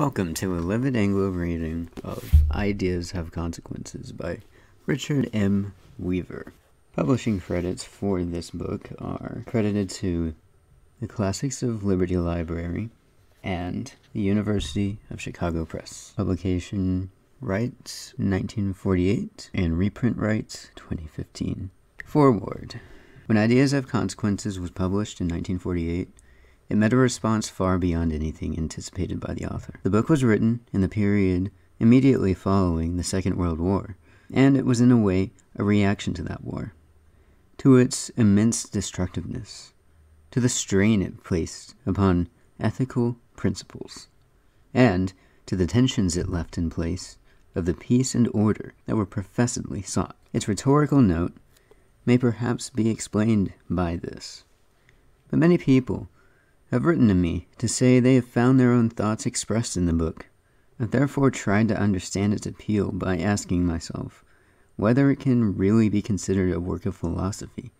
Welcome to a Livid Anglo reading of Ideas Have Consequences by Richard M. Weaver. Publishing credits for this book are credited to the Classics of Liberty Library and the University of Chicago Press. Publication rights 1948 and reprint rights 2015. Foreword. When Ideas Have Consequences was published in 1948, it met a response far beyond anything anticipated by the author. The book was written in the period immediately following the Second World War, and it was in a way a reaction to that war, to its immense destructiveness, to the strain it placed upon ethical principles, and to the tensions it left in place of the peace and order that were professedly sought. Its rhetorical note may perhaps be explained by this. But many people have written to me to say they have found their own thoughts expressed in the book. I've therefore tried to understand its appeal by asking myself whether it can really be considered a work of philosophy.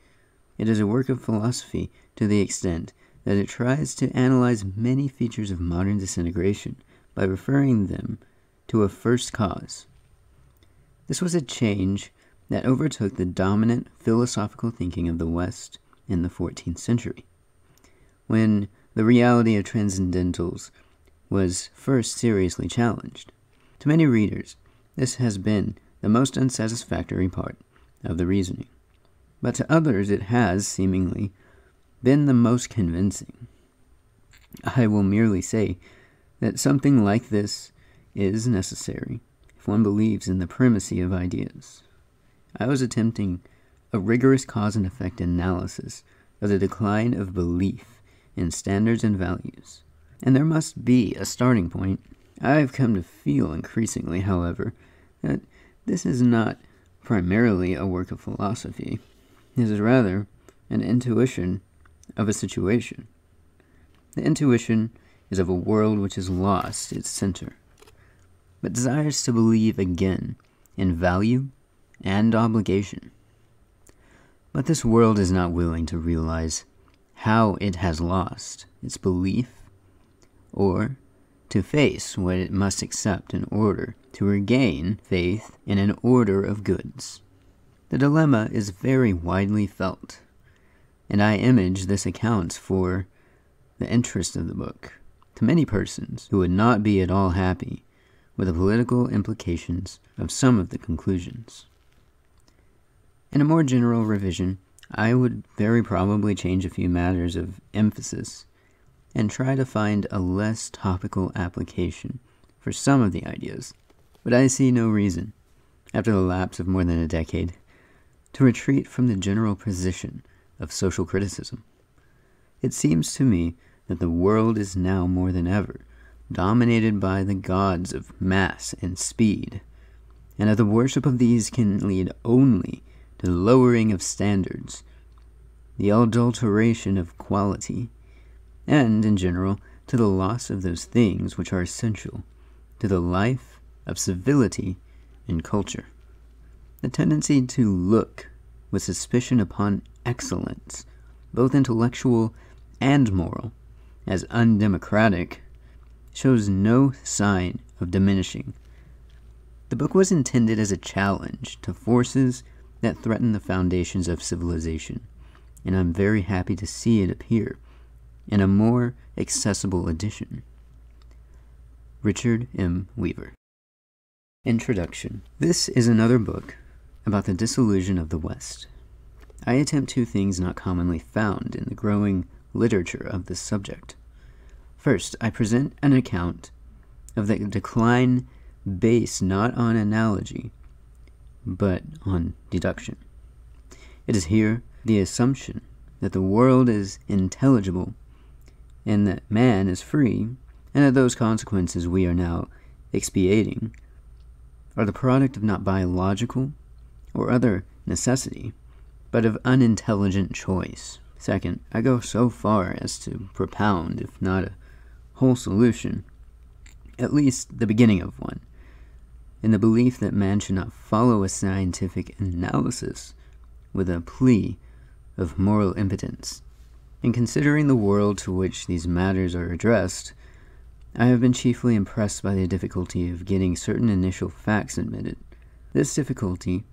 It is a work of philosophy to the extent that it tries to analyze many features of modern disintegration by referring them to a first cause. This was a change that overtook the dominant philosophical thinking of the West in the 14th century. When the reality of transcendentals was first seriously challenged. To many readers, this has been the most unsatisfactory part of the reasoning, but to others it has, seemingly, been the most convincing. I will merely say that something like this is necessary if one believes in the primacy of ideas. I was attempting a rigorous cause and effect analysis of the decline of belief in standards and values. And there must be a starting point. I've come to feel increasingly, however, that this is not primarily a work of philosophy. It is rather an intuition of a situation. The intuition is of a world which has lost its center, but desires to believe again in value and obligation. But this world is not willing to realize how it has lost its belief, or to face what it must accept in order to regain faith in an order of goods. The dilemma is very widely felt, and I image this accounts for the interest of the book to many persons who would not be at all happy with the political implications of some of the conclusions. In a more general revision, I would very probably change a few matters of emphasis and try to find a less topical application for some of the ideas. But I see no reason, after the lapse of more than a decade, to retreat from the general position of social criticism. It seems to me that the world is now more than ever dominated by the gods of mass and speed, and that the worship of these can lead only the lowering of standards, the adulteration of quality, and, in general, to the loss of those things which are essential to the life of civility and culture. The tendency to look with suspicion upon excellence, both intellectual and moral, as undemocratic, shows no sign of diminishing. The book was intended as a challenge to forces that threaten the foundations of civilization, and I'm very happy to see it appear in a more accessible edition. Richard M. Weaver. Introduction This is another book about the disillusion of the West. I attempt two things not commonly found in the growing literature of this subject. First, I present an account of the decline based not on analogy, but on deduction. It is here the assumption that the world is intelligible and that man is free, and that those consequences we are now expiating are the product of not biological or other necessity, but of unintelligent choice. Second, I go so far as to propound, if not a whole solution, at least the beginning of one, in the belief that man should not follow a scientific analysis with a plea of moral impotence. In considering the world to which these matters are addressed, I have been chiefly impressed by the difficulty of getting certain initial facts admitted. This difficulty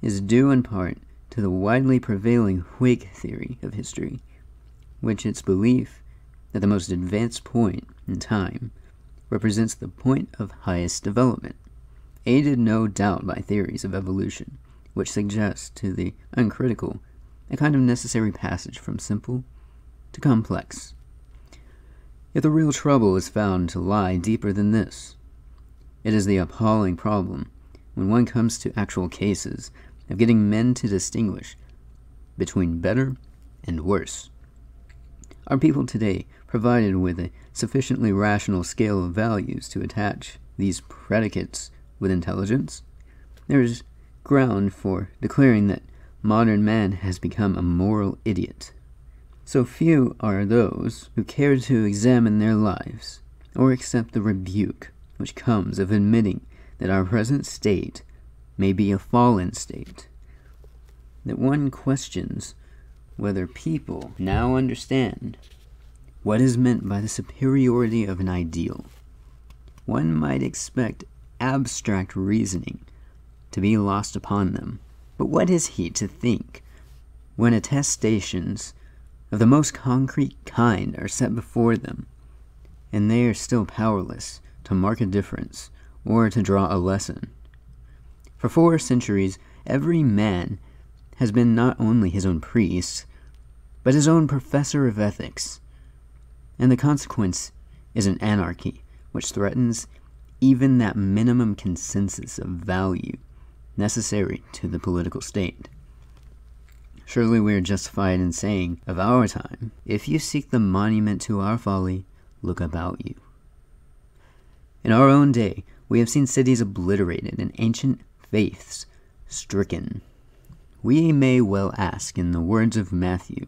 is due in part to the widely prevailing Whig theory of history, which its belief that the most advanced point in time represents the point of highest development, aided no doubt by theories of evolution, which suggest to the uncritical a kind of necessary passage from simple to complex. Yet the real trouble is found to lie deeper than this. It is the appalling problem, when one comes to actual cases, of getting men to distinguish between better and worse. Are people today provided with a sufficiently rational scale of values to attach these predicates with intelligence? There is ground for declaring that modern man has become a moral idiot. So few are those who care to examine their lives or accept the rebuke which comes of admitting that our present state may be a fallen state. That one questions whether people now understand what is meant by the superiority of an ideal. One might expect abstract reasoning to be lost upon them. But what is he to think when attestations of the most concrete kind are set before them, and they are still powerless to mark a difference or to draw a lesson? For four centuries, every man has been not only his own priest, but his own professor of ethics. And the consequence is an anarchy which threatens even that minimum consensus of value necessary to the political state. Surely we are justified in saying of our time, if you seek the monument to our folly, look about you. In our own day, we have seen cities obliterated and ancient faiths stricken. We may well ask, in the words of Matthew,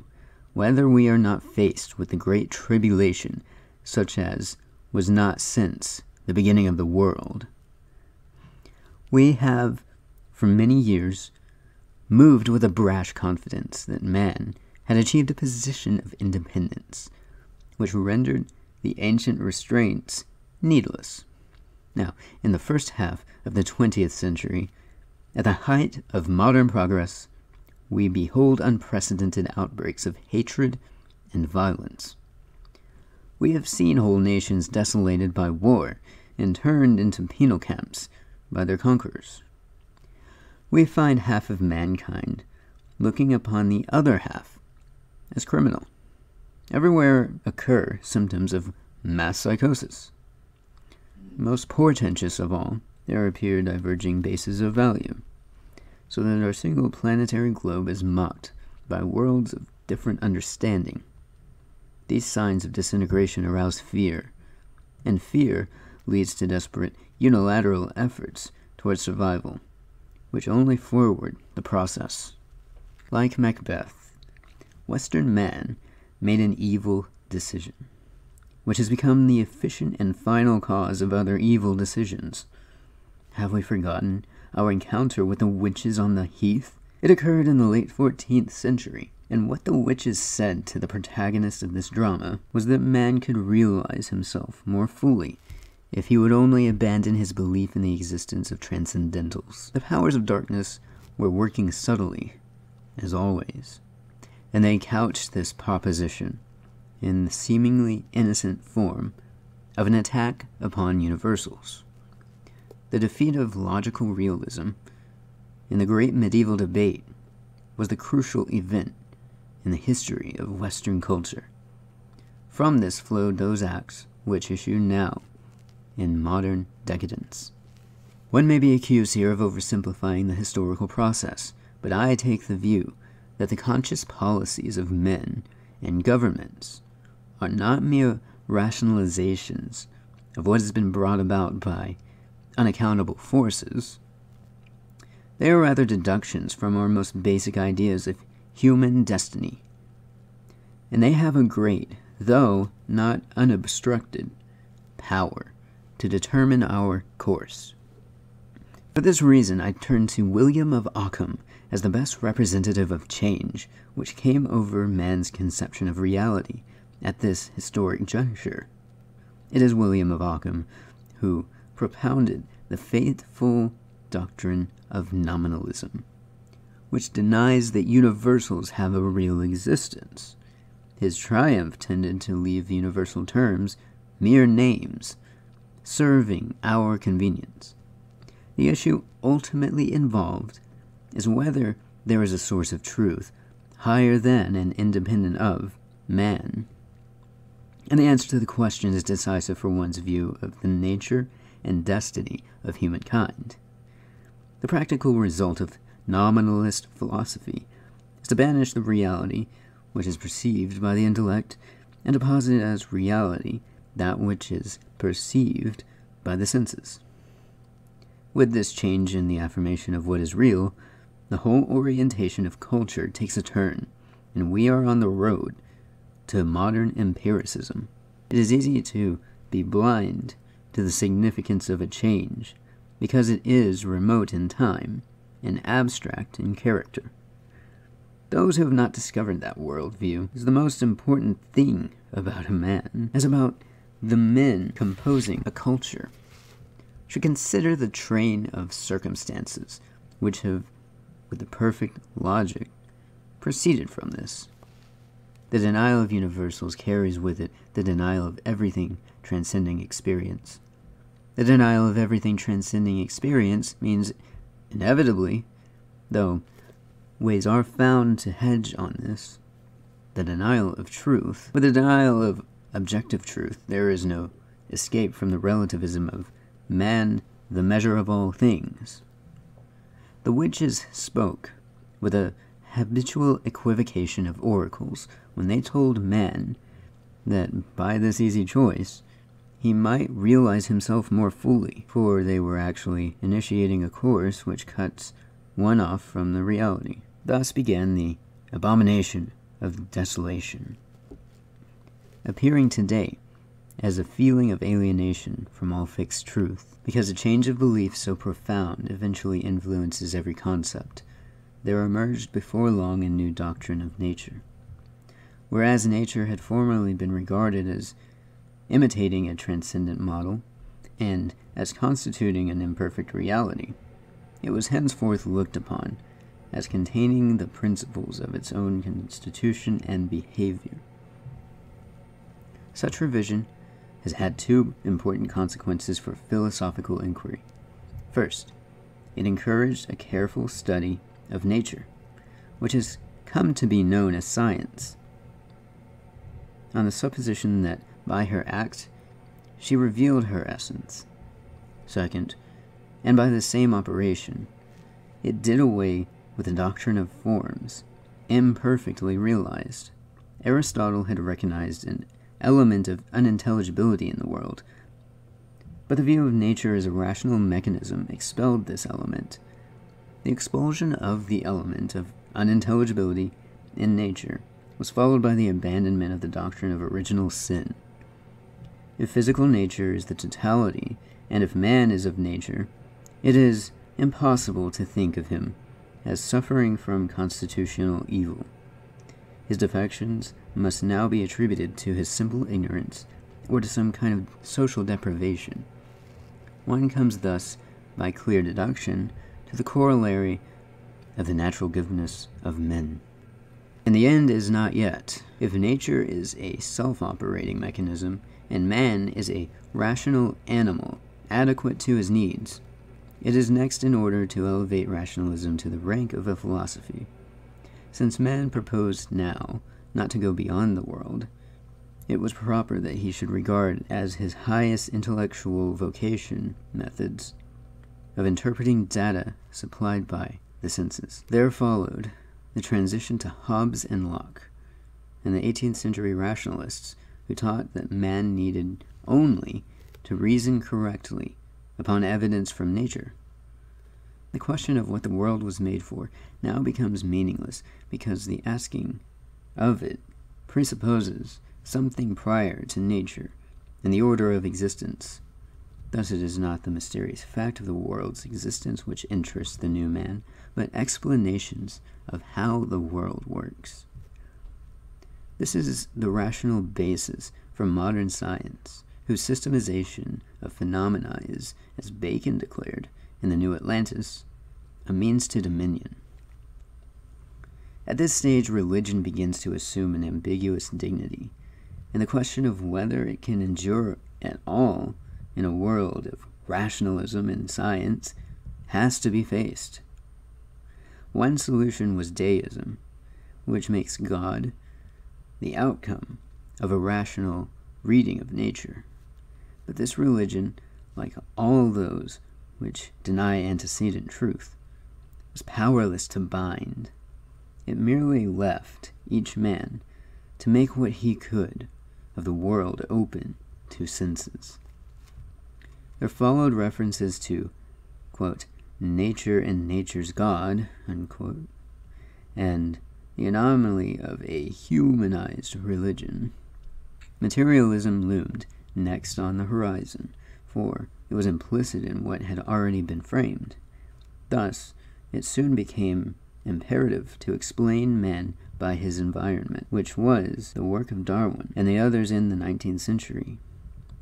whether we are not faced with the great tribulation, such as was not since the beginning of the world. We have, for many years, moved with a brash confidence that man had achieved a position of independence, which rendered the ancient restraints needless. Now, in the first half of the 20th century, at the height of modern progress, we behold unprecedented outbreaks of hatred and violence. We have seen whole nations desolated by war and turned into penal camps by their conquerors we find half of mankind looking upon the other half as criminal. Everywhere occur symptoms of mass psychosis. Most portentous of all, there appear diverging bases of value, so that our single planetary globe is mocked by worlds of different understanding. These signs of disintegration arouse fear, and fear leads to desperate unilateral efforts towards survival which only forward the process. Like Macbeth, Western man made an evil decision, which has become the efficient and final cause of other evil decisions. Have we forgotten our encounter with the witches on the heath? It occurred in the late 14th century, and what the witches said to the protagonist of this drama was that man could realize himself more fully if he would only abandon his belief in the existence of transcendentals. The powers of darkness were working subtly, as always, and they couched this proposition in the seemingly innocent form of an attack upon universals. The defeat of logical realism in the great medieval debate was the crucial event in the history of Western culture. From this flowed those acts which issue now in modern decadence. One may be accused here of oversimplifying the historical process, but I take the view that the conscious policies of men and governments are not mere rationalizations of what has been brought about by unaccountable forces. They are rather deductions from our most basic ideas of human destiny. And they have a great, though not unobstructed, power to determine our course. For this reason, I turn to William of Ockham as the best representative of change which came over man's conception of reality at this historic juncture. It is William of Ockham who propounded the faithful doctrine of nominalism, which denies that universals have a real existence. His triumph tended to leave universal terms mere names, serving our convenience. The issue ultimately involved is whether there is a source of truth higher than and independent of man. And the answer to the question is decisive for one's view of the nature and destiny of humankind. The practical result of nominalist philosophy is to banish the reality which is perceived by the intellect and to posit as reality that which is perceived by the senses. With this change in the affirmation of what is real, the whole orientation of culture takes a turn, and we are on the road to modern empiricism. It is easy to be blind to the significance of a change because it is remote in time and abstract in character. Those who have not discovered that worldview is the most important thing about a man, as about the men composing a culture, should consider the train of circumstances which have, with the perfect logic, proceeded from this. The denial of universals carries with it the denial of everything transcending experience. The denial of everything transcending experience means, inevitably, though ways are found to hedge on this, the denial of truth. With the denial of objective truth, there is no escape from the relativism of man, the measure of all things. The witches spoke with a habitual equivocation of oracles when they told man that by this easy choice he might realize himself more fully, for they were actually initiating a course which cuts one off from the reality. Thus began the abomination of desolation, appearing today as a feeling of alienation from all fixed truth, because a change of belief so profound eventually influences every concept. There emerged before long a new doctrine of nature. Whereas nature had formerly been regarded as imitating a transcendent model and as constituting an imperfect reality, it was henceforth looked upon as containing the principles of its own constitution and behavior. Such revision has had two important consequences for philosophical inquiry. First, it encouraged a careful study of nature, which has come to be known as science, on the supposition that by her act she revealed her essence. Second, and by the same operation, it did away with the doctrine of forms, imperfectly realized. Aristotle had recognized an element of unintelligibility in the world, but the view of nature as a rational mechanism expelled this element. The expulsion of the element of unintelligibility in nature was followed by the abandonment of the doctrine of original sin. If physical nature is the totality, and if man is of nature, it is impossible to think of him as suffering from constitutional evil. His defections must now be attributed to his simple ignorance or to some kind of social deprivation. One comes thus, by clear deduction, to the corollary of the natural giveness of men. And the end is not yet. If nature is a self operating mechanism, and man is a rational animal adequate to his needs, it is next in order to elevate rationalism to the rank of a philosophy. Since man proposed now not to go beyond the world, it was proper that he should regard as his highest intellectual vocation methods of interpreting data supplied by the senses. There followed the transition to Hobbes and Locke, and the 18th century rationalists who taught that man needed only to reason correctly upon evidence from nature. The question of what the world was made for now becomes meaningless because the asking of it presupposes something prior to nature and the order of existence. Thus, it is not the mysterious fact of the world's existence which interests the new man, but explanations of how the world works. This is the rational basis for modern science whose systemization of phenomena is, as Bacon declared in The New Atlantis, a means to dominion. At this stage, religion begins to assume an ambiguous dignity, and the question of whether it can endure at all in a world of rationalism and science has to be faced. One solution was deism, which makes God the outcome of a rational reading of nature. But this religion, like all those which deny antecedent truth, was powerless to bind it merely left each man to make what he could of the world open to senses. There followed references to, quote, nature and nature's God, unquote, and the anomaly of a humanized religion. Materialism loomed next on the horizon, for it was implicit in what had already been framed. Thus, it soon became imperative to explain man by his environment, which was the work of Darwin and the others in the 19th century.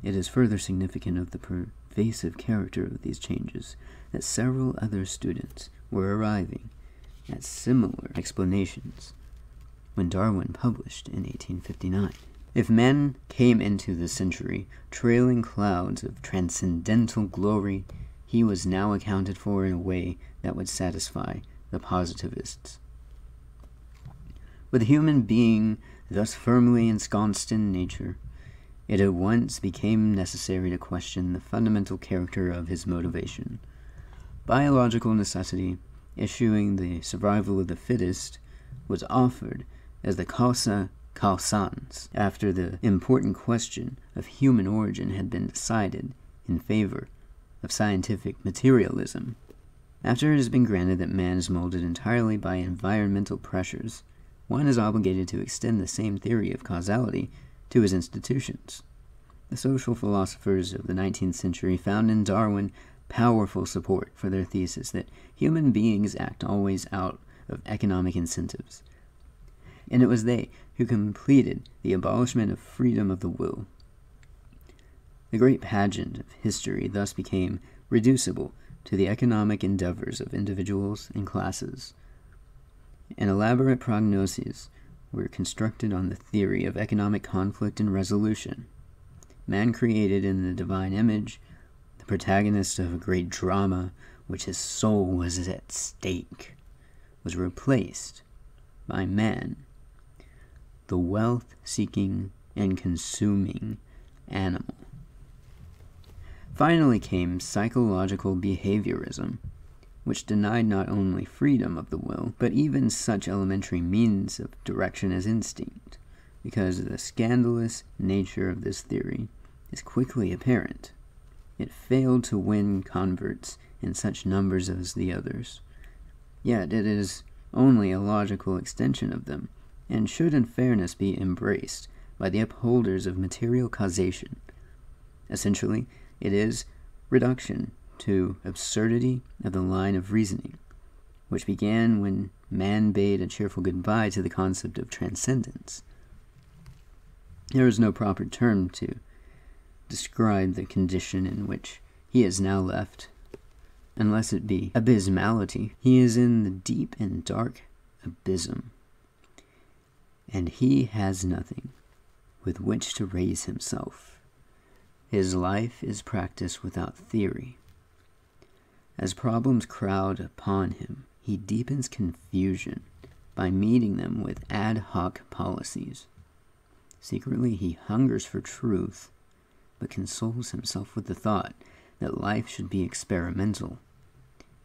It is further significant of the pervasive character of these changes that several other students were arriving at similar explanations when Darwin published in 1859. If man came into the century trailing clouds of transcendental glory, he was now accounted for in a way that would satisfy the positivists. With a human being thus firmly ensconced in nature, it at once became necessary to question the fundamental character of his motivation. Biological necessity, issuing the survival of the fittest, was offered as the causa causans after the important question of human origin had been decided in favor of scientific materialism. After it has been granted that man is molded entirely by environmental pressures, one is obligated to extend the same theory of causality to his institutions. The social philosophers of the 19th century found in Darwin powerful support for their thesis that human beings act always out of economic incentives. And it was they who completed the abolishment of freedom of the will. The great pageant of history thus became reducible to the economic endeavors of individuals and classes. And elaborate prognoses were constructed on the theory of economic conflict and resolution. Man created in the divine image, the protagonist of a great drama which his soul was at stake, was replaced by man, the wealth seeking and consuming animal. Finally came psychological behaviorism, which denied not only freedom of the will, but even such elementary means of direction as instinct, because the scandalous nature of this theory is quickly apparent. It failed to win converts in such numbers as the others. Yet it is only a logical extension of them, and should in fairness be embraced by the upholders of material causation. Essentially, it is reduction to absurdity of the line of reasoning, which began when man bade a cheerful goodbye to the concept of transcendence. There is no proper term to describe the condition in which he is now left, unless it be abysmality. He is in the deep and dark abysm, and he has nothing with which to raise himself. His life is practice without theory. As problems crowd upon him, he deepens confusion by meeting them with ad hoc policies. Secretly, he hungers for truth, but consoles himself with the thought that life should be experimental.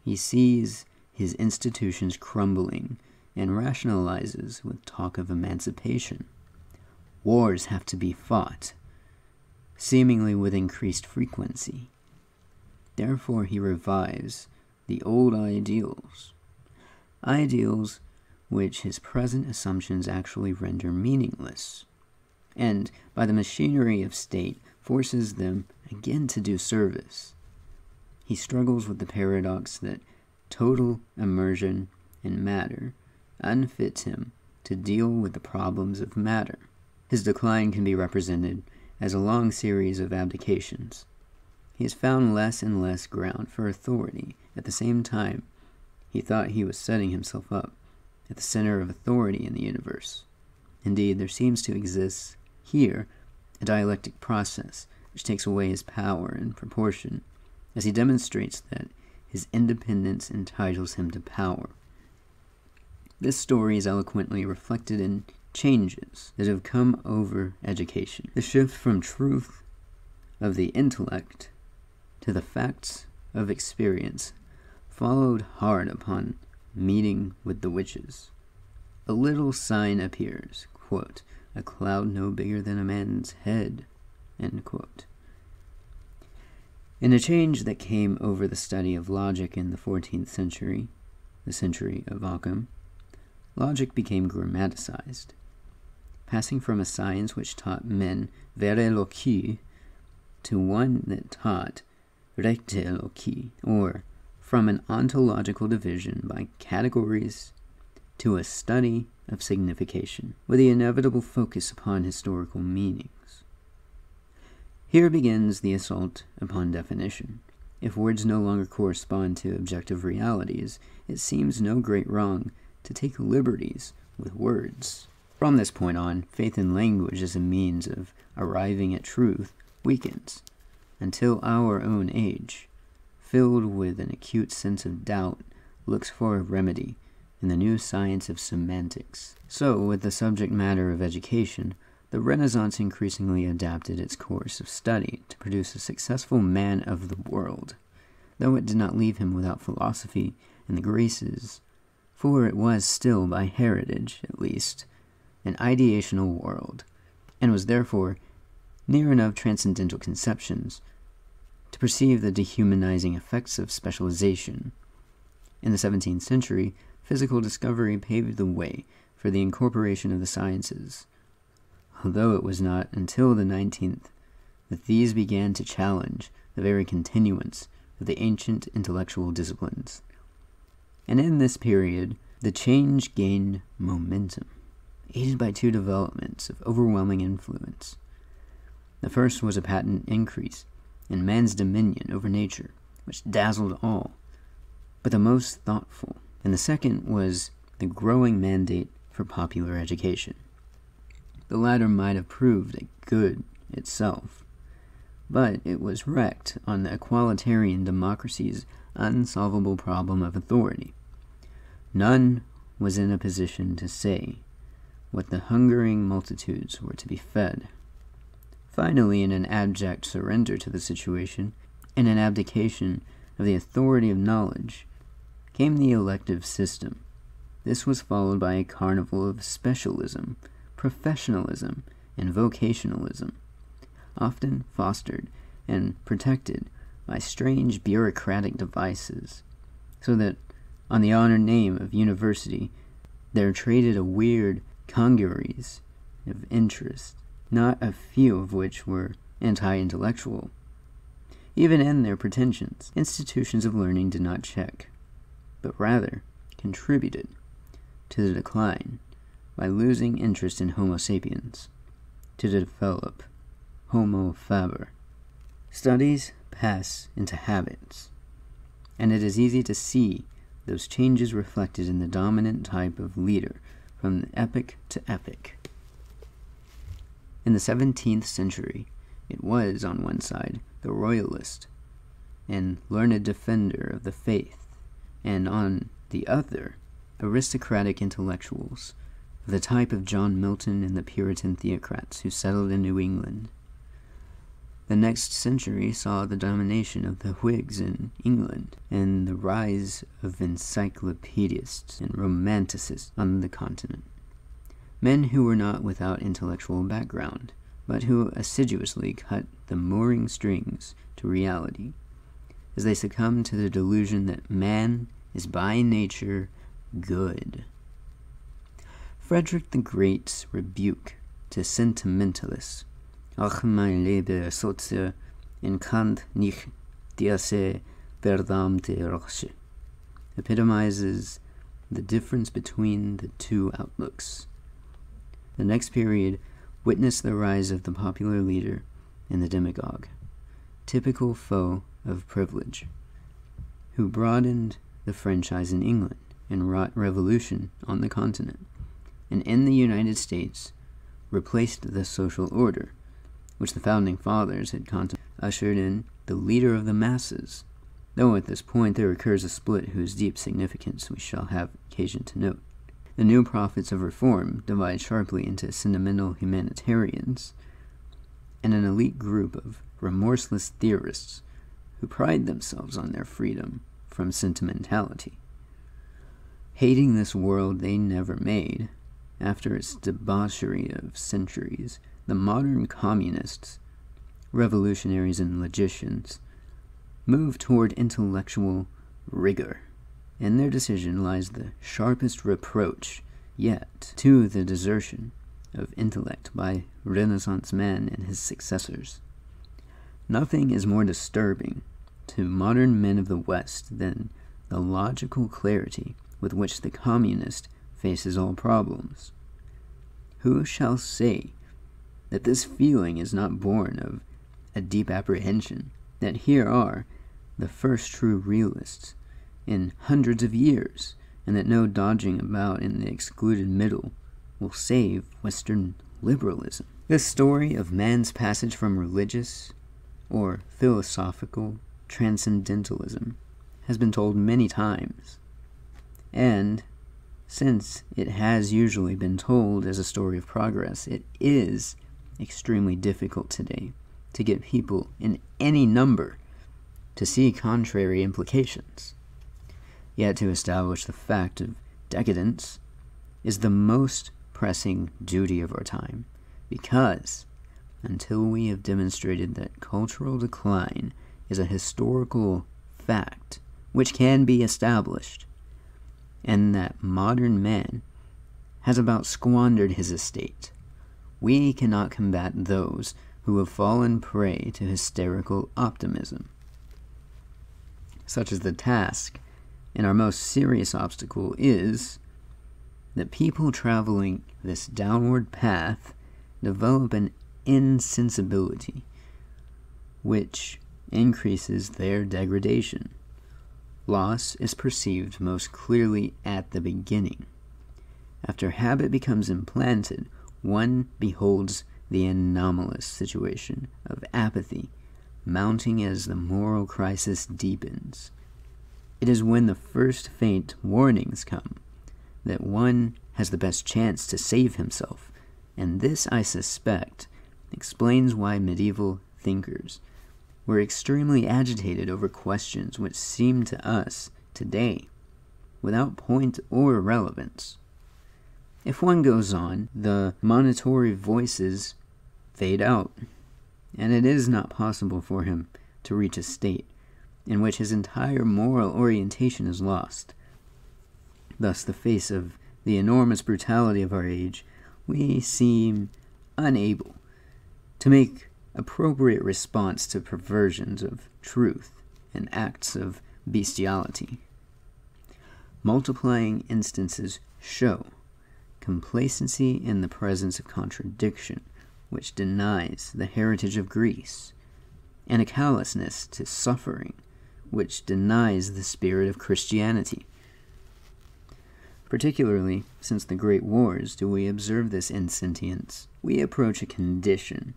He sees his institutions crumbling and rationalizes with talk of emancipation. Wars have to be fought seemingly with increased frequency. Therefore, he revives the old ideals, ideals which his present assumptions actually render meaningless, and by the machinery of state forces them again to do service. He struggles with the paradox that total immersion in matter unfits him to deal with the problems of matter. His decline can be represented as a long series of abdications. He has found less and less ground for authority. At the same time, he thought he was setting himself up at the center of authority in the universe. Indeed, there seems to exist here a dialectic process which takes away his power and proportion, as he demonstrates that his independence entitles him to power. This story is eloquently reflected in changes that have come over education. The shift from truth of the intellect to the facts of experience followed hard upon meeting with the witches. A little sign appears, quote, a cloud no bigger than a man's head. In a change that came over the study of logic in the 14th century, the century of Occam, logic became grammaticized passing from a science which taught men vere loqui to one that taught recte loqui, or from an ontological division by categories to a study of signification, with the inevitable focus upon historical meanings. Here begins the assault upon definition. If words no longer correspond to objective realities, it seems no great wrong to take liberties with words. From this point on, faith in language as a means of arriving at truth weakens until our own age, filled with an acute sense of doubt, looks for a remedy in the new science of semantics. So, with the subject matter of education, the Renaissance increasingly adapted its course of study to produce a successful man of the world, though it did not leave him without philosophy and the graces, for it was still, by heritage at least, an ideational world, and was therefore near enough transcendental conceptions to perceive the dehumanizing effects of specialization. In the 17th century, physical discovery paved the way for the incorporation of the sciences, although it was not until the 19th that these began to challenge the very continuance of the ancient intellectual disciplines. And in this period, the change gained momentum aided by two developments of overwhelming influence. The first was a patent increase in man's dominion over nature, which dazzled all, but the most thoughtful. And the second was the growing mandate for popular education. The latter might have proved a good itself, but it was wrecked on the equalitarian democracy's unsolvable problem of authority. None was in a position to say what the hungering multitudes were to be fed. Finally, in an abject surrender to the situation, and an abdication of the authority of knowledge, came the elective system. This was followed by a carnival of specialism, professionalism, and vocationalism, often fostered and protected by strange bureaucratic devices, so that on the honored name of university there traded a weird congeries of interest, not a few of which were anti intellectual. Even in their pretensions, institutions of learning did not check, but rather contributed to the decline by losing interest in Homo sapiens, to develop Homo faber. Studies pass into habits, and it is easy to see those changes reflected in the dominant type of leader from epoch to epoch. In the 17th century, it was, on one side, the royalist and learned defender of the faith, and on the other, aristocratic intellectuals the type of John Milton and the Puritan theocrats who settled in New England. The next century saw the domination of the Whigs in England and the rise of encyclopedists and romanticists on the continent. Men who were not without intellectual background, but who assiduously cut the mooring strings to reality, as they succumbed to the delusion that man is by nature good. Frederick the Great's rebuke to sentimentalists Ach mein Leben sollte in Kant nicht diese verdammte Roche epitomizes the difference between the two outlooks. The next period witnessed the rise of the popular leader and the demagogue, typical foe of privilege, who broadened the franchise in England and wrought revolution on the continent, and in the United States replaced the social order, which the founding fathers had contemplated, ushered in the leader of the masses, though at this point there occurs a split whose deep significance we shall have occasion to note. The new prophets of reform divide sharply into sentimental humanitarians and an elite group of remorseless theorists who pride themselves on their freedom from sentimentality. Hating this world they never made, after its debauchery of centuries, the modern communists, revolutionaries, and logicians move toward intellectual rigor. In their decision lies the sharpest reproach yet to the desertion of intellect by Renaissance man and his successors. Nothing is more disturbing to modern men of the West than the logical clarity with which the communist faces all problems. Who shall say that this feeling is not born of a deep apprehension that here are the first true realists in hundreds of years, and that no dodging about in the excluded middle will save Western liberalism. This story of man's passage from religious or philosophical transcendentalism has been told many times, and since it has usually been told as a story of progress, it is extremely difficult today to get people in any number to see contrary implications. Yet to establish the fact of decadence is the most pressing duty of our time, because until we have demonstrated that cultural decline is a historical fact which can be established, and that modern man has about squandered his estate, we cannot combat those who have fallen prey to hysterical optimism. Such is the task and our most serious obstacle is that people traveling this downward path develop an insensibility which increases their degradation. Loss is perceived most clearly at the beginning. After habit becomes implanted, one beholds the anomalous situation of apathy mounting as the moral crisis deepens. It is when the first faint warnings come that one has the best chance to save himself, and this, I suspect, explains why medieval thinkers were extremely agitated over questions which seem to us today without point or relevance. If one goes on, the monitory voices fade out, and it is not possible for him to reach a state in which his entire moral orientation is lost. Thus, the face of the enormous brutality of our age, we seem unable to make appropriate response to perversions of truth and acts of bestiality. Multiplying instances show complacency in the presence of contradiction, which denies the heritage of Greece, and a callousness to suffering which denies the spirit of Christianity. Particularly since the Great Wars do we observe this insentience. We approach a condition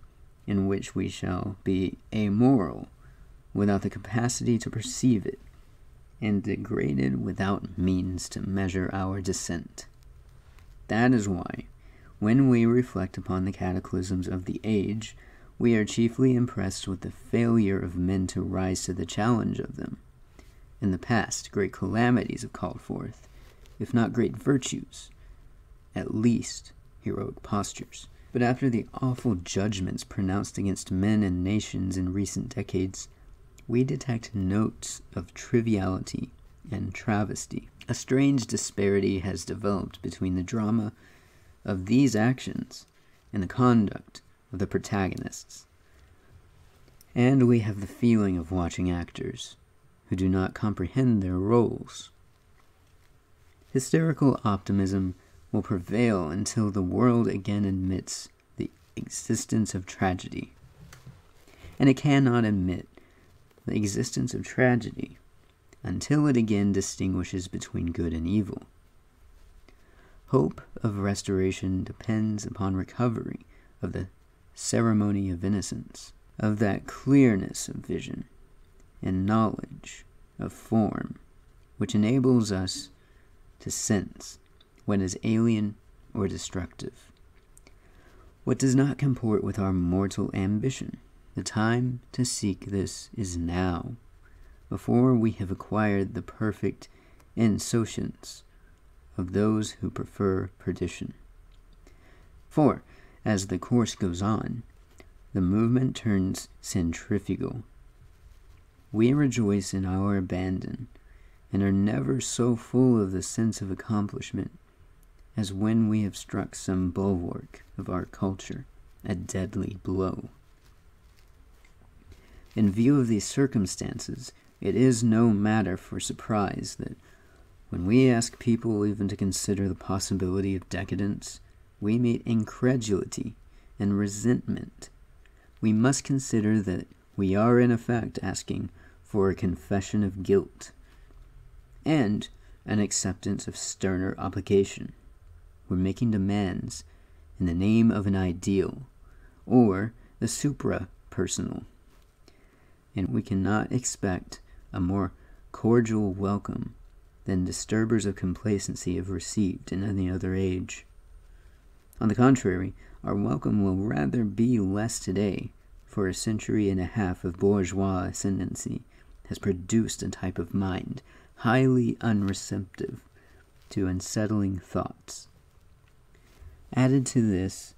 in which we shall be amoral without the capacity to perceive it, and degraded without means to measure our descent. That is why, when we reflect upon the cataclysms of the age, we are chiefly impressed with the failure of men to rise to the challenge of them. In the past, great calamities have called forth, if not great virtues, at least heroic postures. But after the awful judgments pronounced against men and nations in recent decades, we detect notes of triviality and travesty. A strange disparity has developed between the drama of these actions and the conduct of the protagonists. And we have the feeling of watching actors who do not comprehend their roles. Hysterical optimism will prevail until the world again admits the existence of tragedy. and it cannot admit the existence of tragedy until it again distinguishes between good and evil. Hope of restoration depends upon recovery of the ceremony of innocence, of that clearness of vision and knowledge of form which enables us to sense what is alien or destructive. What does not comport with our mortal ambition? The time to seek this is now, before we have acquired the perfect insouciance of those who prefer perdition. For, as the course goes on, the movement turns centrifugal. We rejoice in our abandon and are never so full of the sense of accomplishment as when we have struck some bulwark of our culture a deadly blow. In view of these circumstances, it is no matter for surprise that when we ask people even to consider the possibility of decadence, we meet incredulity and resentment. We must consider that we are in effect asking for a confession of guilt and an acceptance of sterner obligation. We're making demands in the name of an ideal or the supra personal. And we cannot expect a more cordial welcome than disturbers of complacency have received in any other age. On the contrary, our welcome will rather be less today, for a century and a half of bourgeois ascendancy has produced a type of mind highly unreceptive to unsettling thoughts. Added to this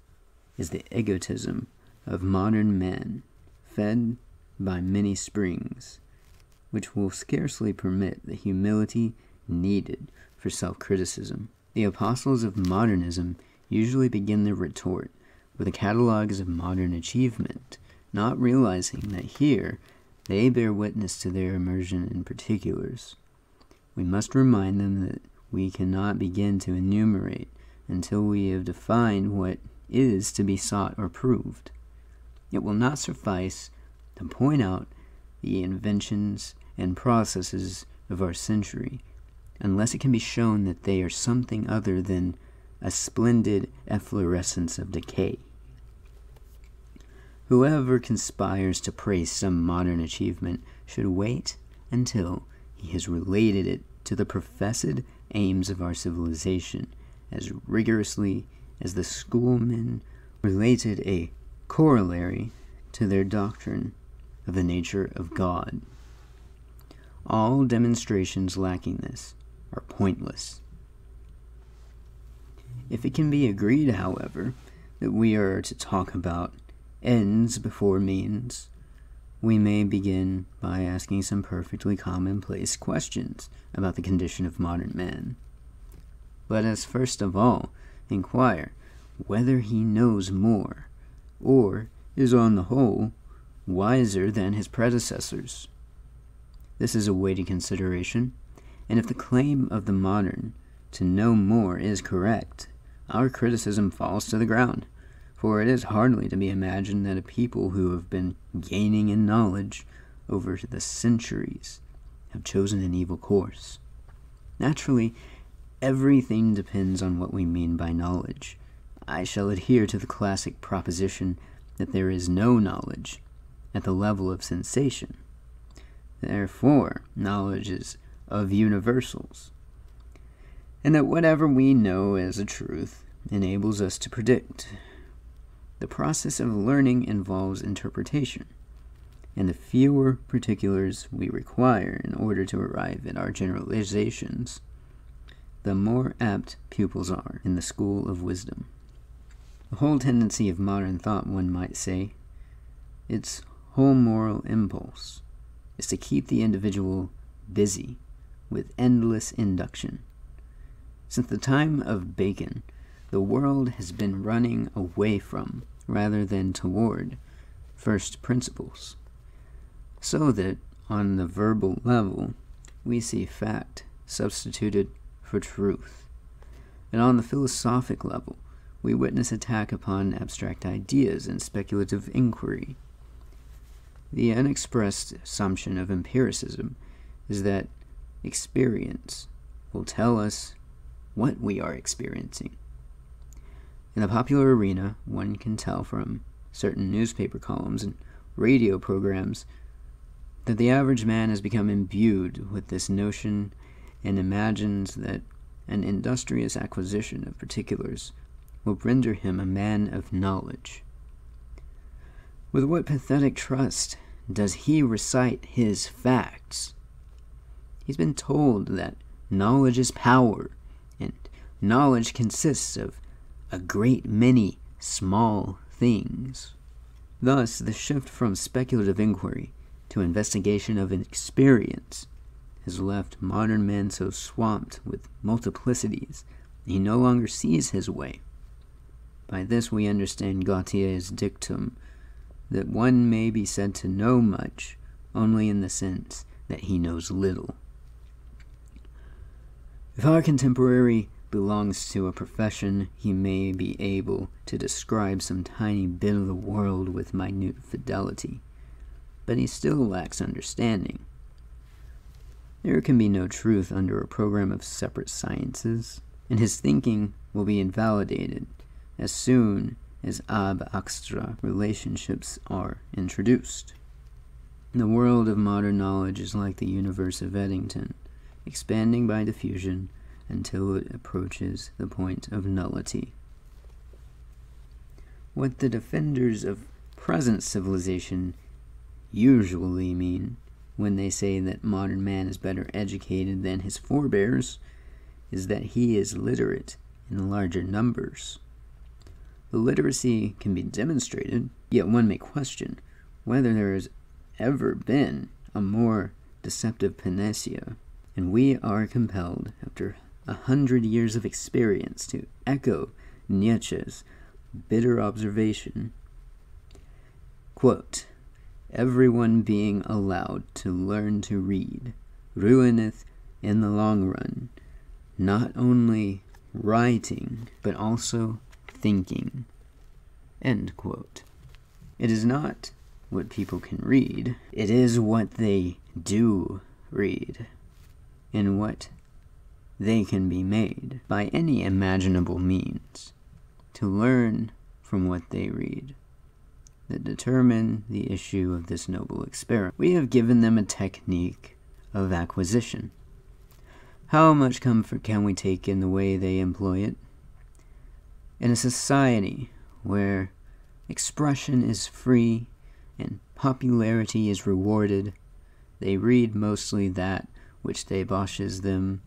is the egotism of modern men, fed by many springs, which will scarcely permit the humility needed for self criticism. The apostles of modernism usually begin their retort with catalogues of modern achievement, not realizing that here they bear witness to their immersion in particulars. We must remind them that we cannot begin to enumerate until we have defined what is to be sought or proved. It will not suffice to point out the inventions and processes of our century unless it can be shown that they are something other than a splendid efflorescence of decay. Whoever conspires to praise some modern achievement should wait until he has related it to the professed aims of our civilization as rigorously as the schoolmen related a corollary to their doctrine of the nature of God. All demonstrations lacking this are pointless. If it can be agreed, however, that we are to talk about ends before means, we may begin by asking some perfectly commonplace questions about the condition of modern man. Let us first of all inquire whether he knows more, or is on the whole wiser than his predecessors. This is a weighty consideration, and if the claim of the modern to know more is correct, our criticism falls to the ground, for it is hardly to be imagined that a people who have been gaining in knowledge over the centuries have chosen an evil course. Naturally, everything depends on what we mean by knowledge. I shall adhere to the classic proposition that there is no knowledge at the level of sensation. Therefore, knowledge is of universals, and that whatever we know as a truth enables us to predict. The process of learning involves interpretation, and the fewer particulars we require in order to arrive at our generalizations, the more apt pupils are in the school of wisdom. The whole tendency of modern thought, one might say, its whole moral impulse, is to keep the individual busy with endless induction. Since the time of Bacon, the world has been running away from, rather than toward, first principles. So that, on the verbal level, we see fact substituted for truth. And on the philosophic level, we witness attack upon abstract ideas and speculative inquiry. The unexpressed assumption of empiricism is that experience will tell us what we are experiencing. In the popular arena, one can tell from certain newspaper columns and radio programs that the average man has become imbued with this notion and imagines that an industrious acquisition of particulars will render him a man of knowledge. With what pathetic trust does he recite his facts? He's been told that knowledge is power, and knowledge consists of a great many small things. Thus, the shift from speculative inquiry to investigation of experience has left modern man so swamped with multiplicities he no longer sees his way. By this we understand Gautier's dictum that one may be said to know much only in the sense that he knows little. If our contemporary belongs to a profession, he may be able to describe some tiny bit of the world with minute fidelity, but he still lacks understanding. There can be no truth under a program of separate sciences, and his thinking will be invalidated as soon as ab extra relationships are introduced. The world of modern knowledge is like the universe of Eddington, expanding by diffusion until it approaches the point of nullity. What the defenders of present civilization usually mean when they say that modern man is better educated than his forebears is that he is literate in larger numbers. The literacy can be demonstrated, yet one may question whether there has ever been a more deceptive panacea, and we are compelled, after a hundred years of experience, to echo Nietzsche's bitter observation. Quote, Everyone being allowed to learn to read ruineth in the long run not only writing, but also thinking. End quote. It is not what people can read, it is what they do read, and what they can be made by any imaginable means to learn from what they read that determine the issue of this noble experiment. We have given them a technique of acquisition. How much comfort can we take in the way they employ it? In a society where expression is free and popularity is rewarded, they read mostly that which debauches them,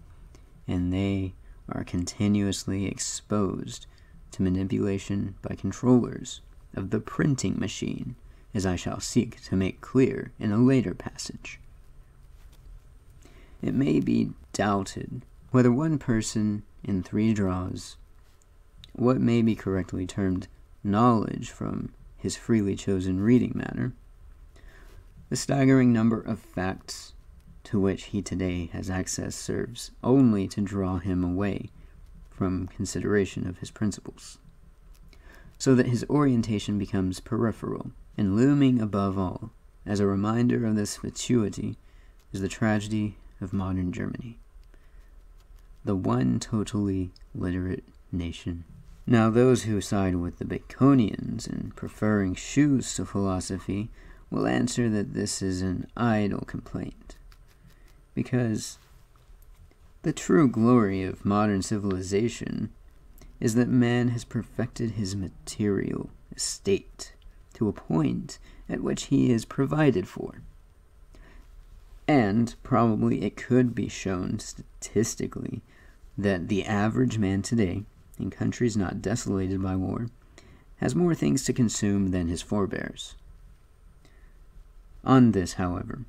and they are continuously exposed to manipulation by controllers of the printing machine, as I shall seek to make clear in a later passage. It may be doubted whether one person in three draws what may be correctly termed knowledge from his freely chosen reading matter, the staggering number of facts to which he today has access serves only to draw him away from consideration of his principles so that his orientation becomes peripheral, and looming above all, as a reminder of this fatuity, is the tragedy of modern Germany. The one totally literate nation. Now, those who side with the Baconians in preferring shoes to philosophy will answer that this is an idle complaint, because the true glory of modern civilization is that man has perfected his material estate to a point at which he is provided for. And probably it could be shown statistically that the average man today, in countries not desolated by war, has more things to consume than his forebears. On this, however,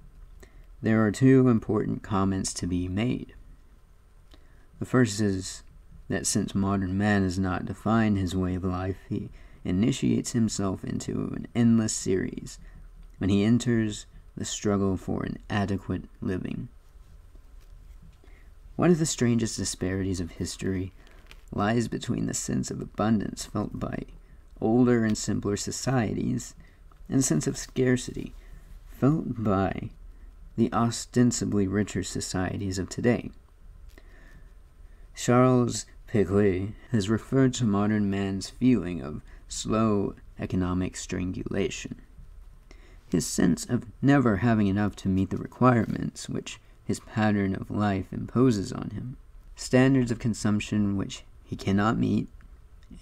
there are two important comments to be made. The first is that since modern man has not defined his way of life, he initiates himself into an endless series when he enters the struggle for an adequate living. One of the strangest disparities of history lies between the sense of abundance felt by older and simpler societies and sense of scarcity felt by the ostensibly richer societies of today. Charles Péguy has referred to modern man's feeling of slow economic strangulation. His sense of never having enough to meet the requirements which his pattern of life imposes on him, standards of consumption which he cannot meet,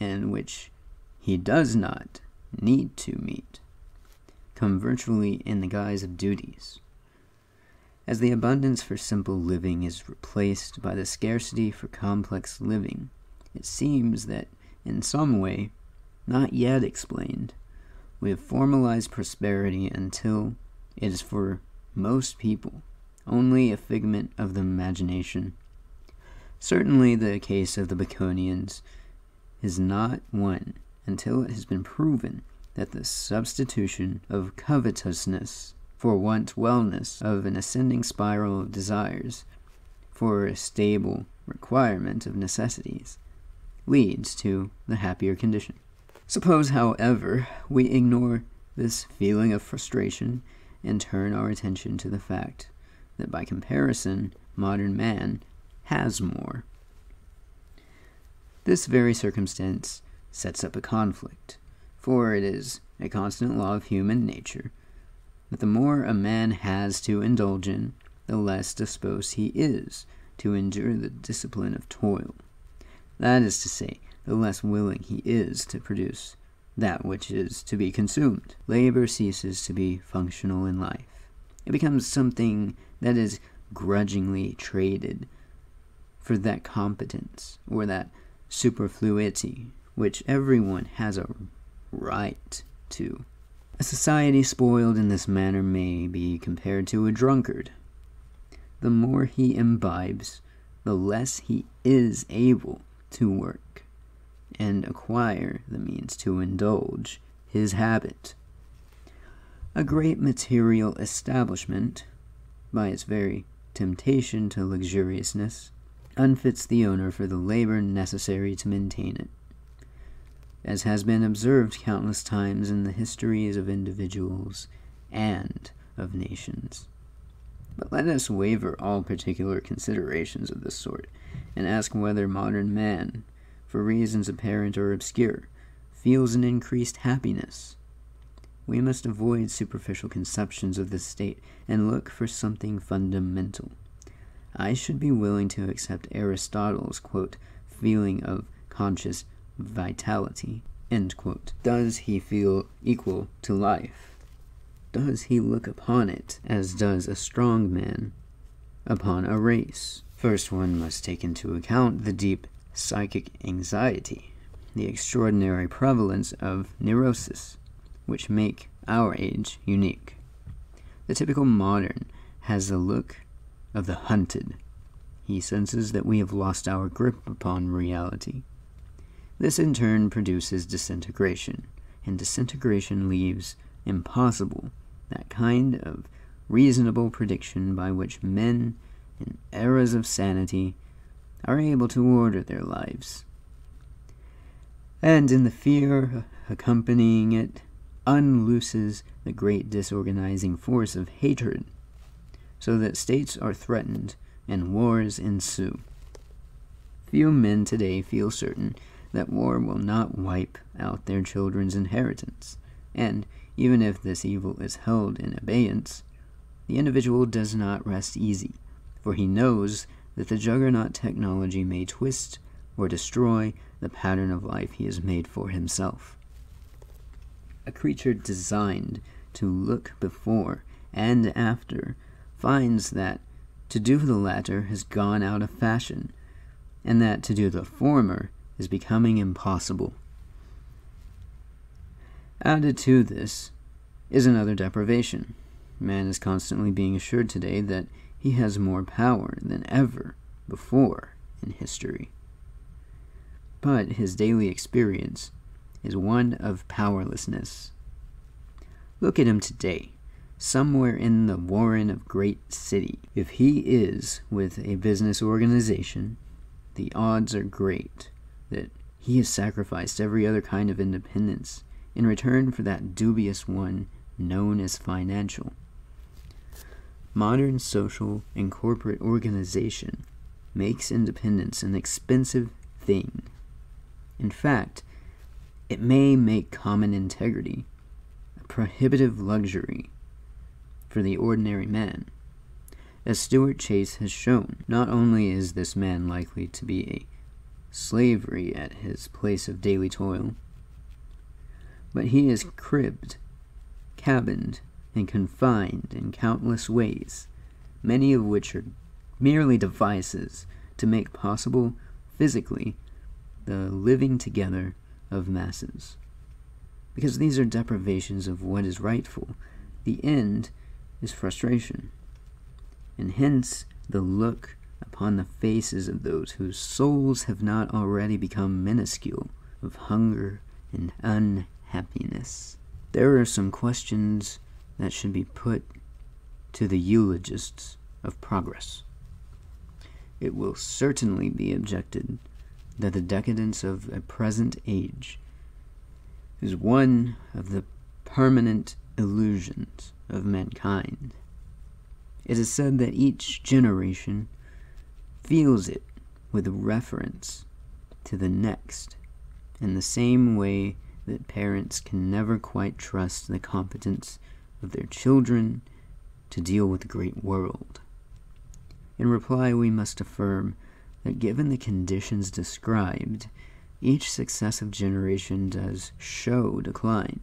and which he does not need to meet, come virtually in the guise of duties. As the abundance for simple living is replaced by the scarcity for complex living, it seems that, in some way, not yet explained, we have formalized prosperity until it is for most people only a figment of the imagination. Certainly, the case of the Baconians is not one until it has been proven that the substitution of covetousness for want wellness of an ascending spiral of desires for a stable requirement of necessities leads to the happier condition. Suppose, however, we ignore this feeling of frustration and turn our attention to the fact that by comparison, modern man has more. This very circumstance sets up a conflict, for it is a constant law of human nature that the more a man has to indulge in, the less disposed he is to endure the discipline of toil. That is to say, the less willing he is to produce that which is to be consumed. Labor ceases to be functional in life. It becomes something that is grudgingly traded for that competence or that superfluity which everyone has a right to. A society spoiled in this manner may be compared to a drunkard. The more he imbibes, the less he is able to work and acquire the means to indulge his habit. A great material establishment, by its very temptation to luxuriousness, unfits the owner for the labor necessary to maintain it as has been observed countless times in the histories of individuals and of nations. But let us waiver all particular considerations of this sort, and ask whether modern man, for reasons apparent or obscure, feels an increased happiness. We must avoid superficial conceptions of this state and look for something fundamental. I should be willing to accept Aristotle's quote, feeling of conscious vitality. end quote. Does he feel equal to life? Does he look upon it as does a strong man upon a race? First, one must take into account the deep psychic anxiety, the extraordinary prevalence of neurosis, which make our age unique. The typical modern has a look of the hunted. He senses that we have lost our grip upon reality. This in turn produces disintegration, and disintegration leaves impossible that kind of reasonable prediction by which men in eras of sanity are able to order their lives. And in the fear accompanying it, unlooses the great disorganizing force of hatred, so that states are threatened and wars ensue. Few men today feel certain that war will not wipe out their children's inheritance, and even if this evil is held in abeyance, the individual does not rest easy, for he knows that the juggernaut technology may twist or destroy the pattern of life he has made for himself. A creature designed to look before and after finds that to do the latter has gone out of fashion, and that to do the former is becoming impossible. Added to this is another deprivation. Man is constantly being assured today that he has more power than ever before in history. But his daily experience is one of powerlessness. Look at him today, somewhere in the warren of great city. If he is with a business organization, the odds are great that he has sacrificed every other kind of independence in return for that dubious one known as financial. modern social and corporate organization makes independence an expensive thing. In fact, it may make common integrity a prohibitive luxury for the ordinary man. As Stuart Chase has shown, not only is this man likely to be a slavery at his place of daily toil, but he is cribbed, cabined, and confined in countless ways, many of which are merely devices to make possible physically the living together of masses. Because these are deprivations of what is rightful, the end is frustration, and hence the look upon the faces of those whose souls have not already become minuscule of hunger and unhappiness. There are some questions that should be put to the eulogists of progress. It will certainly be objected that the decadence of a present age is one of the permanent illusions of mankind. It is said that each generation feels it with reference to the next, in the same way that parents can never quite trust the competence of their children to deal with the great world. In reply, we must affirm that given the conditions described, each successive generation does show decline,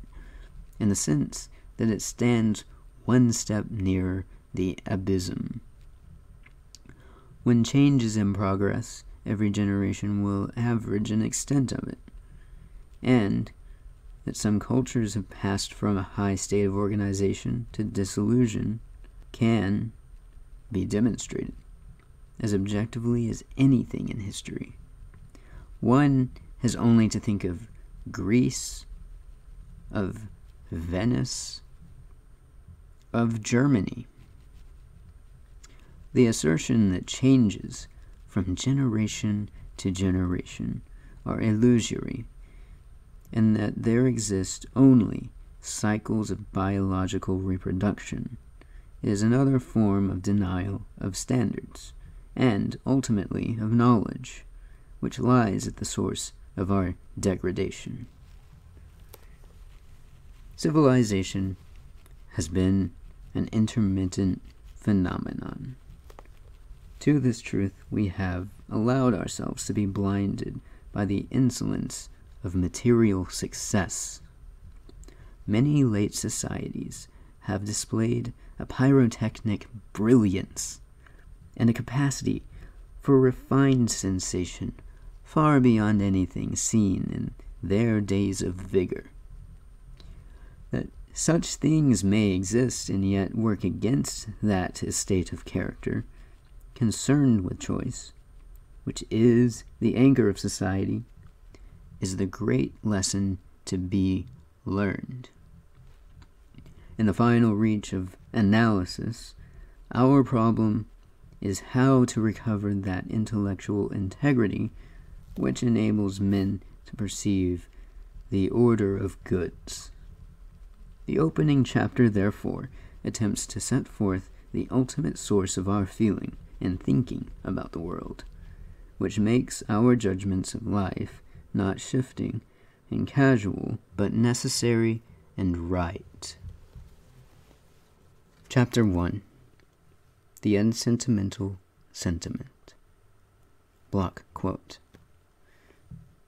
in the sense that it stands one step nearer the abysm. When change is in progress, every generation will average an extent of it, and that some cultures have passed from a high state of organization to dissolution can be demonstrated as objectively as anything in history. One has only to think of Greece, of Venice, of Germany. The assertion that changes from generation to generation are illusory, and that there exist only cycles of biological reproduction is another form of denial of standards and ultimately of knowledge, which lies at the source of our degradation. Civilization has been an intermittent phenomenon. To this truth, we have allowed ourselves to be blinded by the insolence of material success. Many late societies have displayed a pyrotechnic brilliance and a capacity for refined sensation far beyond anything seen in their days of vigor. Such things may exist and yet work against that estate of character, concerned with choice, which is the anchor of society, is the great lesson to be learned. In the final reach of analysis, our problem is how to recover that intellectual integrity which enables men to perceive the order of goods. The opening chapter, therefore, attempts to set forth the ultimate source of our feeling and thinking about the world, which makes our judgments of life not shifting and casual, but necessary and right. Chapter 1 the unsentimental sentiment. Block quote.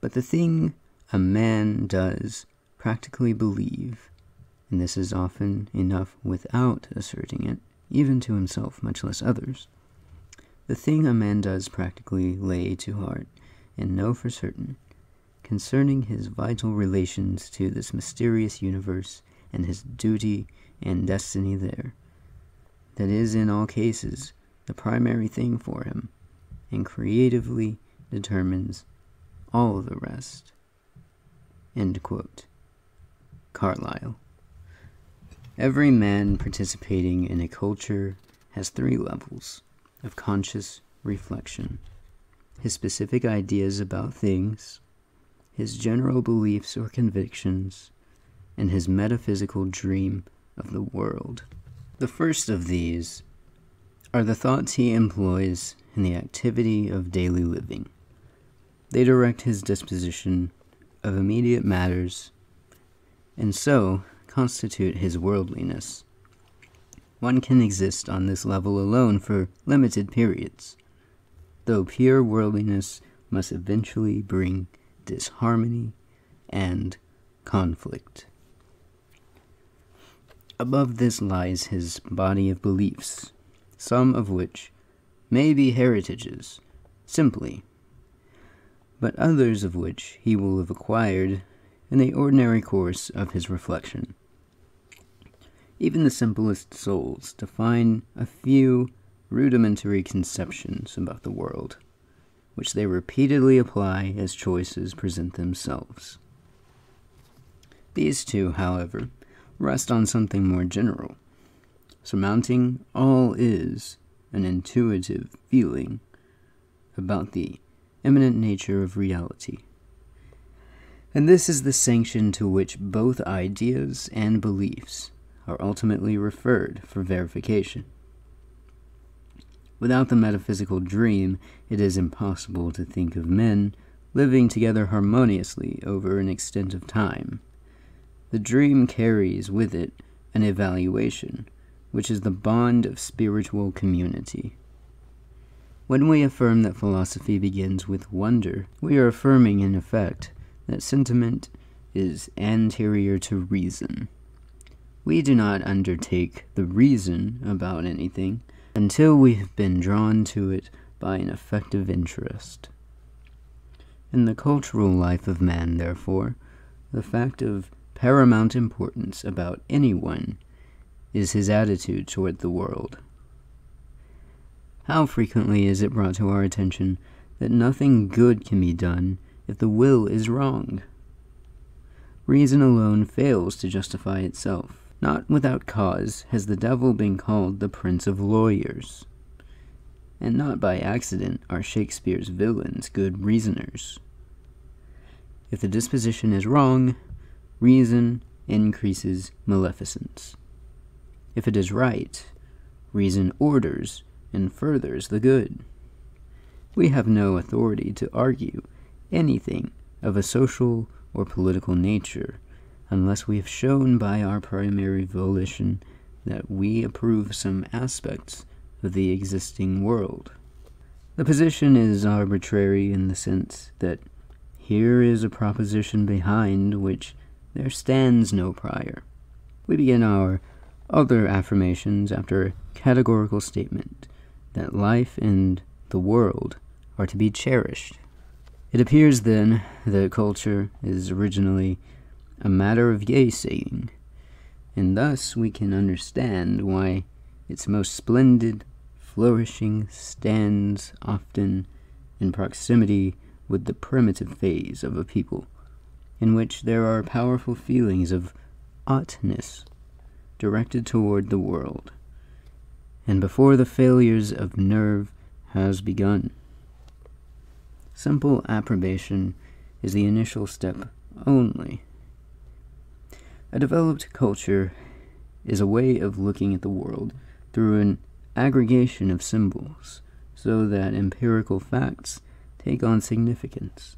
But the thing a man does practically believe, and this is often enough without asserting it, even to himself, much less others, the thing a man does practically lay to heart, and know for certain, concerning his vital relations to this mysterious universe and his duty and destiny there, that is in all cases the primary thing for him, and creatively determines all the rest. End quote. Carlyle. Every man participating in a culture has three levels of conscious reflection his specific ideas about things, his general beliefs or convictions, and his metaphysical dream of the world. The first of these are the thoughts he employs in the activity of daily living. They direct his disposition of immediate matters, and so constitute his worldliness. One can exist on this level alone for limited periods, though pure worldliness must eventually bring disharmony and conflict. Above this lies his body of beliefs, some of which may be heritages, simply, but others of which he will have acquired in the ordinary course of his reflection. Even the simplest souls define a few rudimentary conceptions about the world, which they repeatedly apply as choices present themselves. These two, however, rest on something more general. Surmounting all is an intuitive feeling about the immanent nature of reality. And this is the sanction to which both ideas and beliefs are ultimately referred for verification. Without the metaphysical dream, it is impossible to think of men living together harmoniously over an extent of time the dream carries with it an evaluation, which is the bond of spiritual community. When we affirm that philosophy begins with wonder, we are affirming, in effect, that sentiment is anterior to reason. We do not undertake the reason about anything until we have been drawn to it by an effective interest. In the cultural life of man, therefore, the fact of paramount importance about anyone is his attitude toward the world. How frequently is it brought to our attention that nothing good can be done if the will is wrong? Reason alone fails to justify itself. Not without cause has the devil been called the prince of lawyers. And not by accident are Shakespeare's villains good reasoners. If the disposition is wrong, reason increases maleficence. If it is right, reason orders and furthers the good. We have no authority to argue anything of a social or political nature unless we have shown by our primary volition that we approve some aspects of the existing world. The position is arbitrary in the sense that here is a proposition behind which there stands no prior. We begin our other affirmations after a categorical statement that life and the world are to be cherished. It appears then that culture is originally a matter of yea saying, and thus we can understand why its most splendid flourishing stands often in proximity with the primitive phase of a people in which there are powerful feelings of oughtness directed toward the world, and before the failures of nerve has begun. Simple approbation is the initial step only. A developed culture is a way of looking at the world through an aggregation of symbols, so that empirical facts take on significance,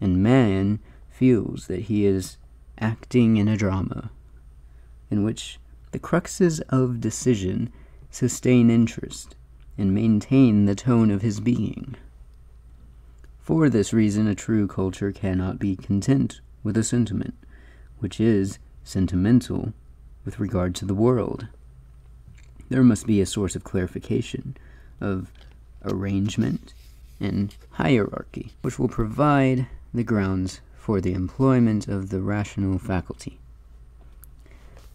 and man feels that he is acting in a drama in which the cruxes of decision sustain interest and maintain the tone of his being. For this reason, a true culture cannot be content with a sentiment which is sentimental with regard to the world. There must be a source of clarification, of arrangement, and hierarchy, which will provide the grounds for the employment of the rational faculty.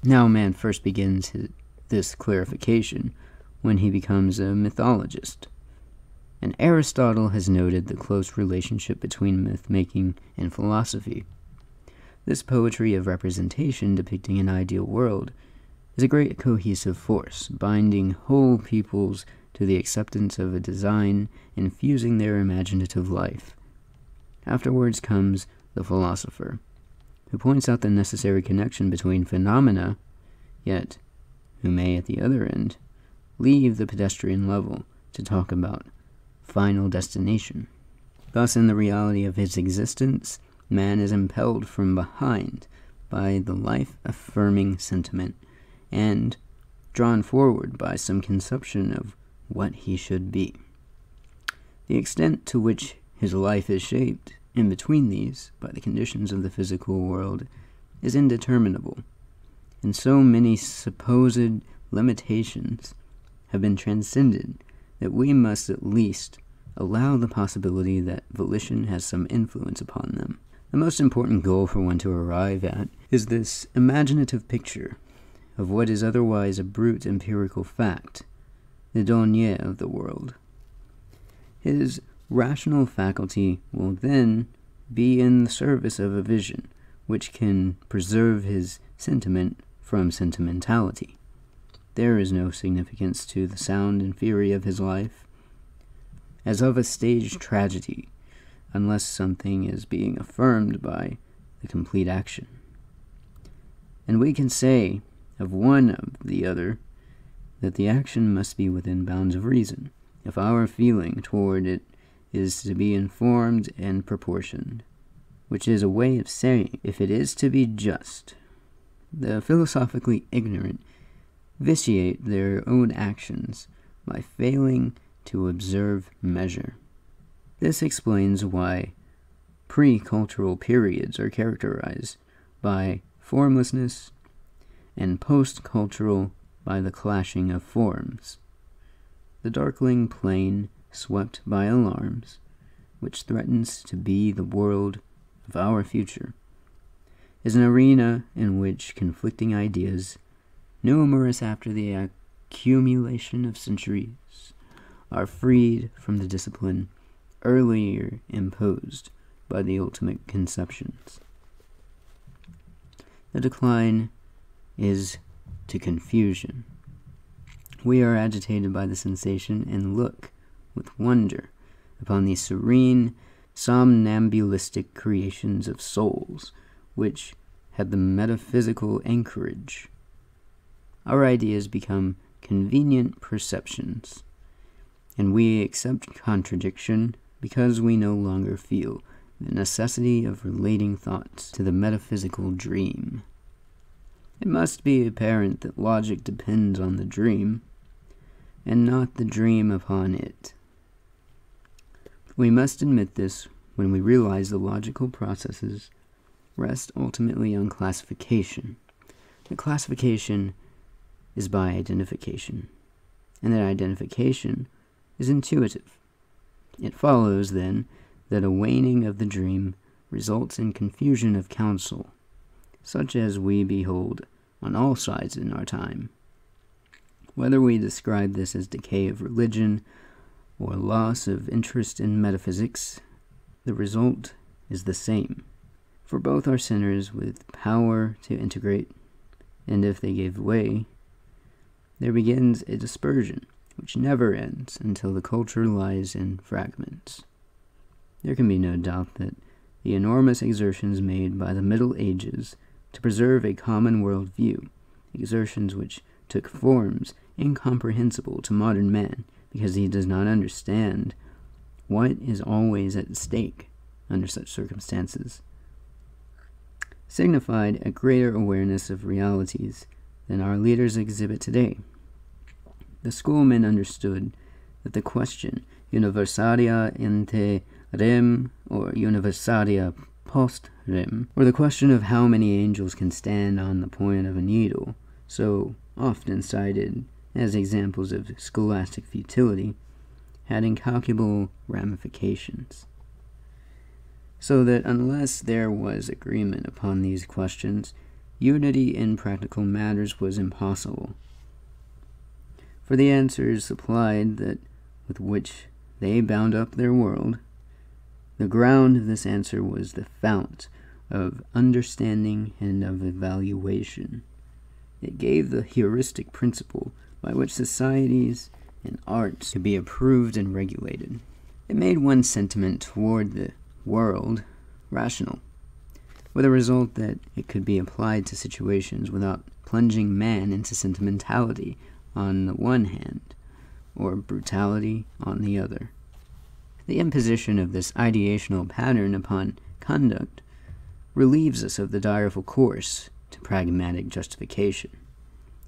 Now man first begins his, this clarification when he becomes a mythologist. And Aristotle has noted the close relationship between myth making and philosophy. This poetry of representation depicting an ideal world is a great cohesive force, binding whole peoples to the acceptance of a design and fusing their imaginative life. Afterwards comes the philosopher, who points out the necessary connection between phenomena, yet who may, at the other end, leave the pedestrian level to talk about final destination. Thus, in the reality of his existence, man is impelled from behind by the life affirming sentiment and drawn forward by some conception of what he should be. The extent to which his life is shaped in between these by the conditions of the physical world is indeterminable, and so many supposed limitations have been transcended that we must at least allow the possibility that volition has some influence upon them. The most important goal for one to arrive at is this imaginative picture of what is otherwise a brute empirical fact, the denier of the world. His rational faculty will then be in the service of a vision which can preserve his sentiment from sentimentality. There is no significance to the sound and fury of his life, as of a staged tragedy, unless something is being affirmed by the complete action. And we can say of one of the other that the action must be within bounds of reason, if our feeling toward it is to be informed and proportioned, which is a way of saying, if it is to be just, the philosophically ignorant vitiate their own actions by failing to observe measure. This explains why pre cultural periods are characterized by formlessness and post cultural by the clashing of forms. The darkling plain swept by alarms, which threatens to be the world of our future, is an arena in which conflicting ideas numerous after the accumulation of centuries, are freed from the discipline earlier imposed by the ultimate conceptions. The decline is to confusion. We are agitated by the sensation and look with wonder upon these serene, somnambulistic creations of souls which had the metaphysical anchorage our ideas become convenient perceptions, and we accept contradiction because we no longer feel the necessity of relating thoughts to the metaphysical dream. It must be apparent that logic depends on the dream, and not the dream upon it. We must admit this when we realize the logical processes rest ultimately on classification. The classification is by identification, and that identification is intuitive. It follows, then, that a waning of the dream results in confusion of counsel, such as we behold on all sides in our time. Whether we describe this as decay of religion or loss of interest in metaphysics, the result is the same. For both are sinners with power to integrate, and if they give way, there begins a dispersion which never ends until the culture lies in fragments. There can be no doubt that the enormous exertions made by the Middle Ages to preserve a common world view, exertions which took forms incomprehensible to modern man because he does not understand what is always at stake under such circumstances, signified a greater awareness of realities than our leaders exhibit today. The schoolmen understood that the question universalia ante rem or universalia post rem, or the question of how many angels can stand on the point of a needle, so often cited as examples of scholastic futility, had incalculable ramifications. So that unless there was agreement upon these questions, unity in practical matters was impossible for the answers supplied that with which they bound up their world. The ground of this answer was the fount of understanding and of evaluation. It gave the heuristic principle by which societies and arts could be approved and regulated. It made one's sentiment toward the world rational, with the result that it could be applied to situations without plunging man into sentimentality on the one hand, or brutality on the other. The imposition of this ideational pattern upon conduct relieves us of the direful course to pragmatic justification.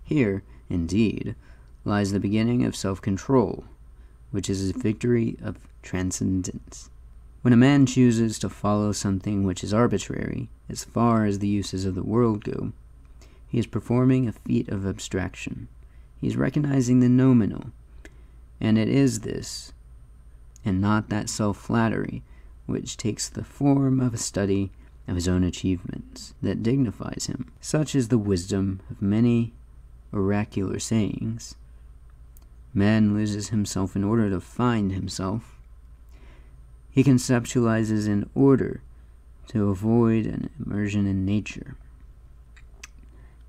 Here, indeed, lies the beginning of self control, which is a victory of transcendence. When a man chooses to follow something which is arbitrary, as far as the uses of the world go, he is performing a feat of abstraction. He is recognizing the nominal, and it is this, and not that self flattery, which takes the form of a study of his own achievements, that dignifies him. Such is the wisdom of many oracular sayings. Man loses himself in order to find himself. He conceptualizes in order to avoid an immersion in nature.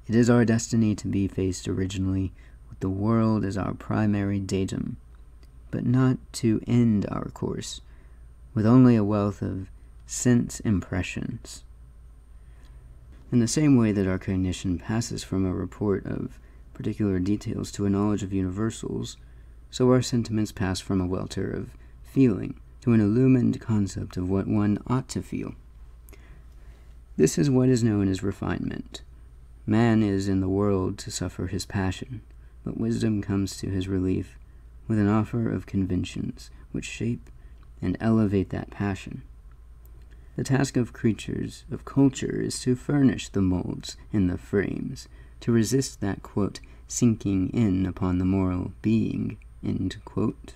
It is our destiny to be faced originally the world as our primary datum, but not to end our course with only a wealth of sense impressions. In the same way that our cognition passes from a report of particular details to a knowledge of universals, so our sentiments pass from a welter of feeling to an illumined concept of what one ought to feel. This is what is known as refinement. Man is in the world to suffer his passion, but wisdom comes to his relief with an offer of conventions which shape and elevate that passion. The task of creatures of culture is to furnish the molds and the frames, to resist that, quote, sinking in upon the moral being, end quote,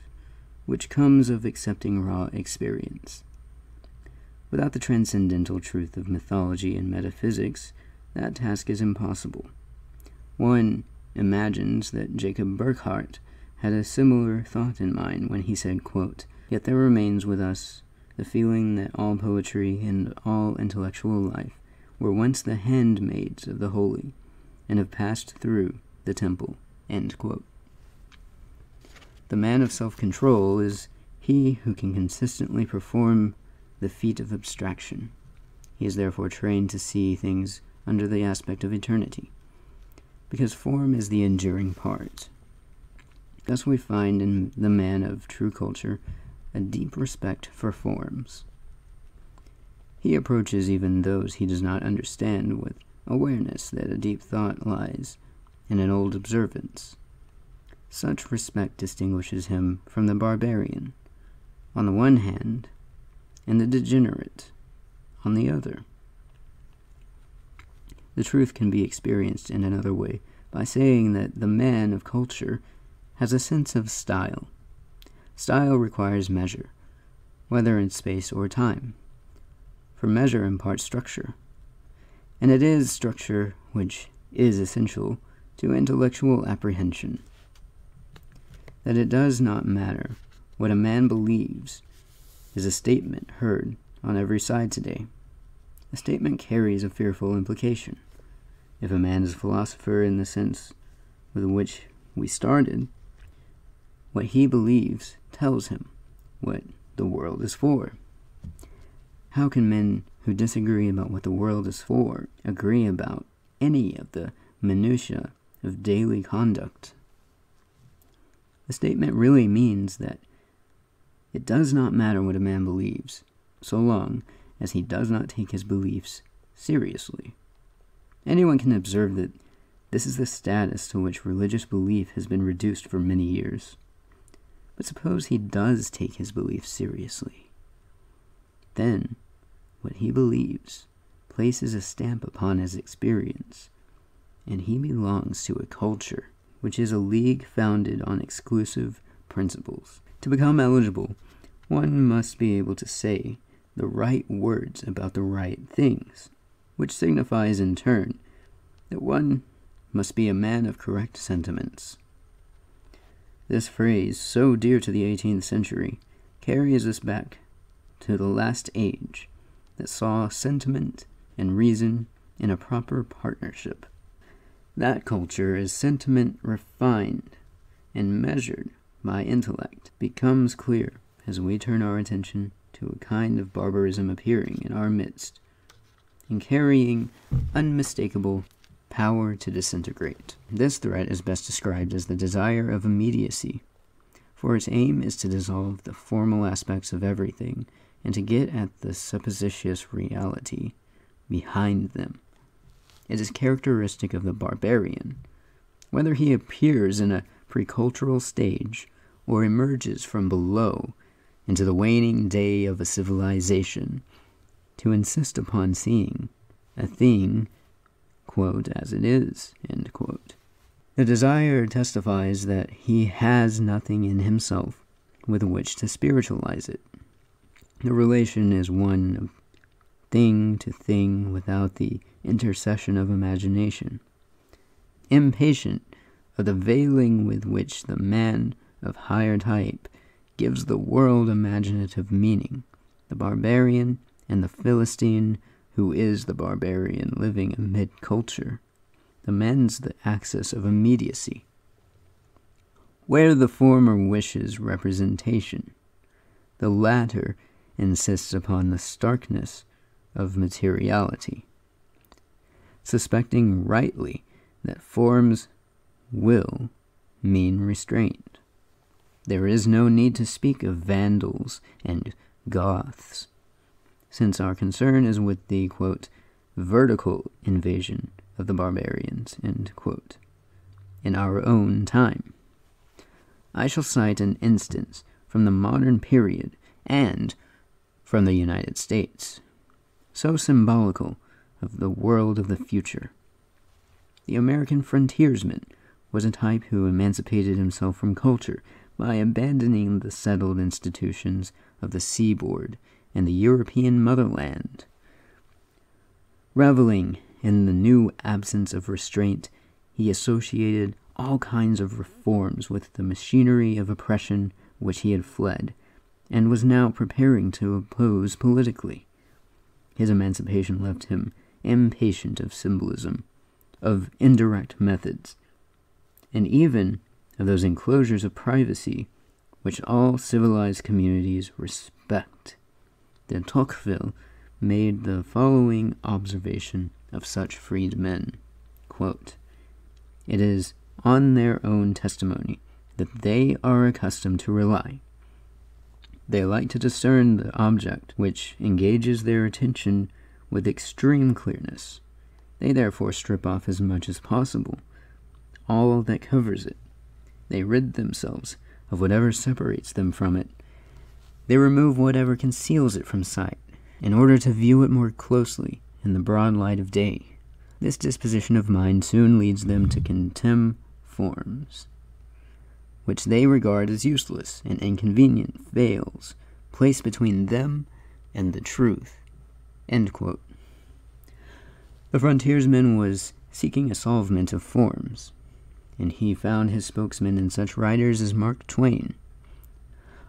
which comes of accepting raw experience. Without the transcendental truth of mythology and metaphysics, that task is impossible. One imagines that Jacob Burckhardt had a similar thought in mind when he said, quote, Yet there remains with us the feeling that all poetry and all intellectual life were once the handmaids of the holy, and have passed through the temple. The man of self control is he who can consistently perform the feat of abstraction. He is therefore trained to see things under the aspect of eternity, because form is the enduring part. Thus, we find in the man of true culture a deep respect for forms. He approaches even those he does not understand with awareness that a deep thought lies in an old observance. Such respect distinguishes him from the barbarian, on the one hand, and the degenerate, on the other. The truth can be experienced in another way by saying that the man of culture has a sense of style. Style requires measure, whether in space or time, for measure imparts structure, and it is structure which is essential to intellectual apprehension that it does not matter what a man believes is a statement heard on every side today. A statement carries a fearful implication. If a man is a philosopher in the sense with which we started, what he believes tells him what the world is for. How can men who disagree about what the world is for agree about any of the minutiae of daily conduct? The statement really means that it does not matter what a man believes, so long as he does not take his beliefs seriously. Anyone can observe that this is the status to which religious belief has been reduced for many years. But suppose he does take his beliefs seriously. Then, what he believes places a stamp upon his experience, and he belongs to a culture which is a league founded on exclusive principles. To become eligible, one must be able to say the right words about the right things, which signifies in turn that one must be a man of correct sentiments. This phrase, so dear to the 18th century, carries us back to the last age that saw sentiment and reason in a proper partnership. That culture is sentiment refined and measured by intellect becomes clear as we turn our attention to a kind of barbarism appearing in our midst and carrying unmistakable power to disintegrate. This threat is best described as the desire of immediacy, for its aim is to dissolve the formal aspects of everything and to get at the supposititious reality behind them. It is characteristic of the barbarian, whether he appears in a precultural stage or emerges from below into the waning day of a civilization, to insist upon seeing a thing, quote, as it is. The desire testifies that he has nothing in himself with which to spiritualize it. The relation is one of thing to thing without the intercession of imagination. Impatient of the veiling with which the man of higher type gives the world imaginative meaning, the barbarian and the Philistine who is the barbarian living amid culture, amends the axis of immediacy. Where the former wishes representation, the latter insists upon the starkness of materiality, suspecting rightly that forms will mean restraint. There is no need to speak of Vandals and Goths, since our concern is with the, quote, vertical invasion of the barbarians, in our own time. I shall cite an instance from the modern period and from the United States, so symbolical of the world of the future. The American frontiersman was a type who emancipated himself from culture by abandoning the settled institutions of the seaboard and the European motherland. Reveling in the new absence of restraint, he associated all kinds of reforms with the machinery of oppression which he had fled, and was now preparing to oppose politically. His emancipation left him impatient of symbolism, of indirect methods, and even of those enclosures of privacy which all civilized communities respect de Tocqueville made the following observation of such freedmen Quote, It is on their own testimony that they are accustomed to rely. They like to discern the object which engages their attention with extreme clearness. They therefore strip off as much as possible all that covers it. They rid themselves of whatever separates them from it they remove whatever conceals it from sight, in order to view it more closely in the broad light of day. This disposition of mind soon leads them to contemn forms, which they regard as useless and inconvenient veils placed between them and the truth. The frontiersman was seeking a solvement of forms, and he found his spokesman in such writers as Mark Twain,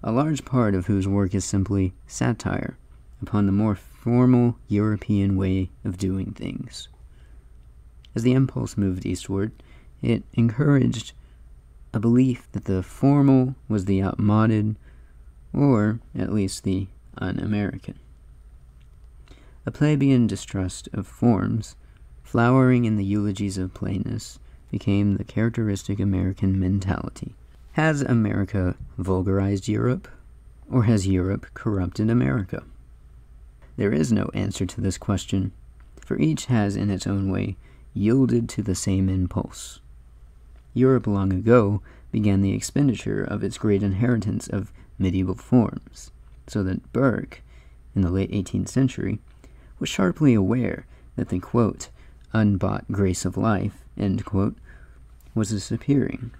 a large part of whose work is simply satire upon the more formal European way of doing things. As the impulse moved eastward, it encouraged a belief that the formal was the outmoded, or at least the un American. A plebeian distrust of forms, flowering in the eulogies of plainness, became the characteristic American mentality. Has America vulgarized Europe, or has Europe corrupted America? There is no answer to this question, for each has in its own way yielded to the same impulse. Europe long ago began the expenditure of its great inheritance of medieval forms, so that Burke, in the late 18th century, was sharply aware that the quote, unbought grace of life, quote, was disappearing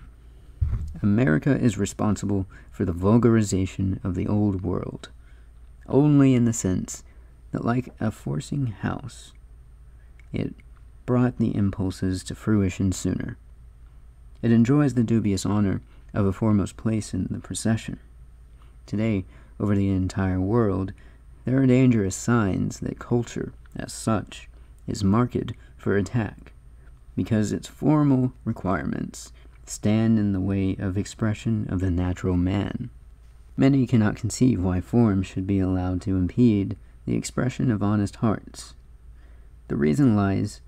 America is responsible for the vulgarization of the old world, only in the sense that, like a forcing house, it brought the impulses to fruition sooner. It enjoys the dubious honor of a foremost place in the procession. Today, over the entire world, there are dangerous signs that culture, as such, is marked for attack, because its formal requirements stand in the way of expression of the natural man. Many cannot conceive why form should be allowed to impede the expression of honest hearts. The reason lies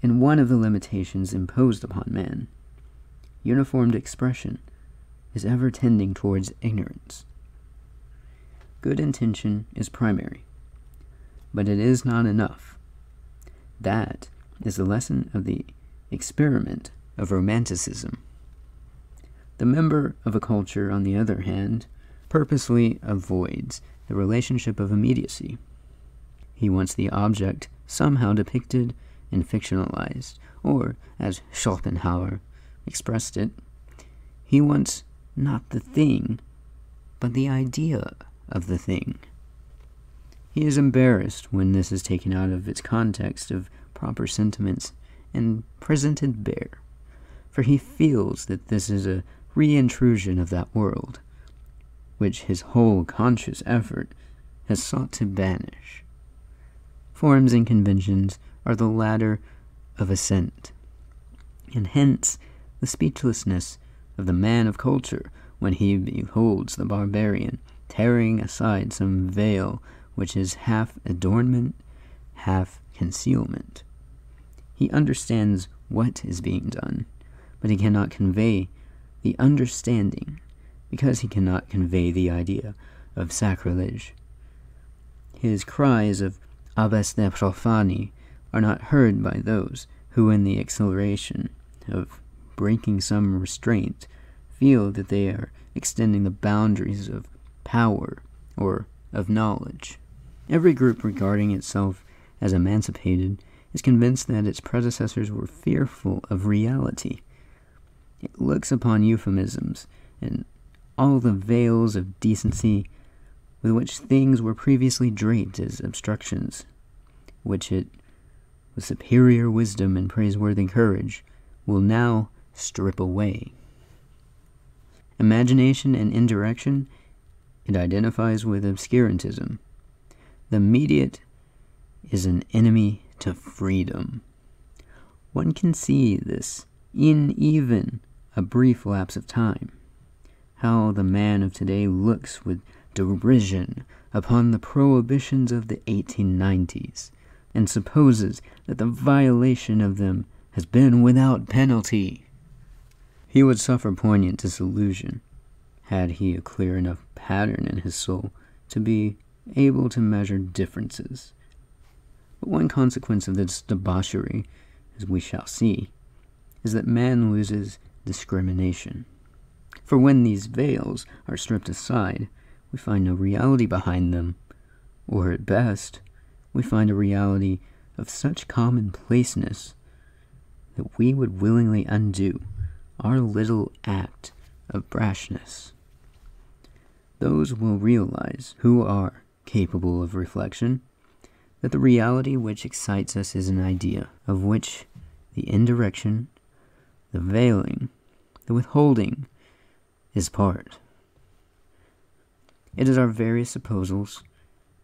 in one of the limitations imposed upon man. Uniformed expression is ever tending towards ignorance. Good intention is primary, but it is not enough. That is the lesson of the experiment of romanticism. The member of a culture, on the other hand, purposely avoids the relationship of immediacy. He wants the object somehow depicted and fictionalized, or, as Schopenhauer expressed it, he wants not the thing, but the idea of the thing. He is embarrassed when this is taken out of its context of proper sentiments and presented bare, for he feels that this is a reintrusion of that world, which his whole conscious effort has sought to banish. Forms and conventions are the ladder of ascent, and hence the speechlessness of the man of culture when he beholds the barbarian tearing aside some veil which is half adornment, half concealment. He understands what is being done, but he cannot convey the understanding because he cannot convey the idea of sacrilege. His cries of Abbes de profani are not heard by those who, in the exhilaration of breaking some restraint, feel that they are extending the boundaries of power or of knowledge. Every group regarding itself as emancipated is convinced that its predecessors were fearful of reality. It looks upon euphemisms and all the veils of decency with which things were previously draped as obstructions, which it, with superior wisdom and praiseworthy courage, will now strip away. Imagination and indirection, it identifies with obscurantism. The immediate is an enemy to freedom. One can see this in even a brief lapse of time. How the man of today looks with derision upon the prohibitions of the 1890s and supposes that the violation of them has been without penalty. He would suffer poignant disillusion had he a clear enough pattern in his soul to be able to measure differences. But one consequence of this debauchery, as we shall see, is that man loses discrimination. For when these veils are stripped aside, we find no reality behind them, or at best, we find a reality of such commonplaceness that we would willingly undo our little act of brashness. Those will realize who are capable of reflection that the reality which excites us is an idea of which the indirection, the veiling, the withholding is part. It is our various supposals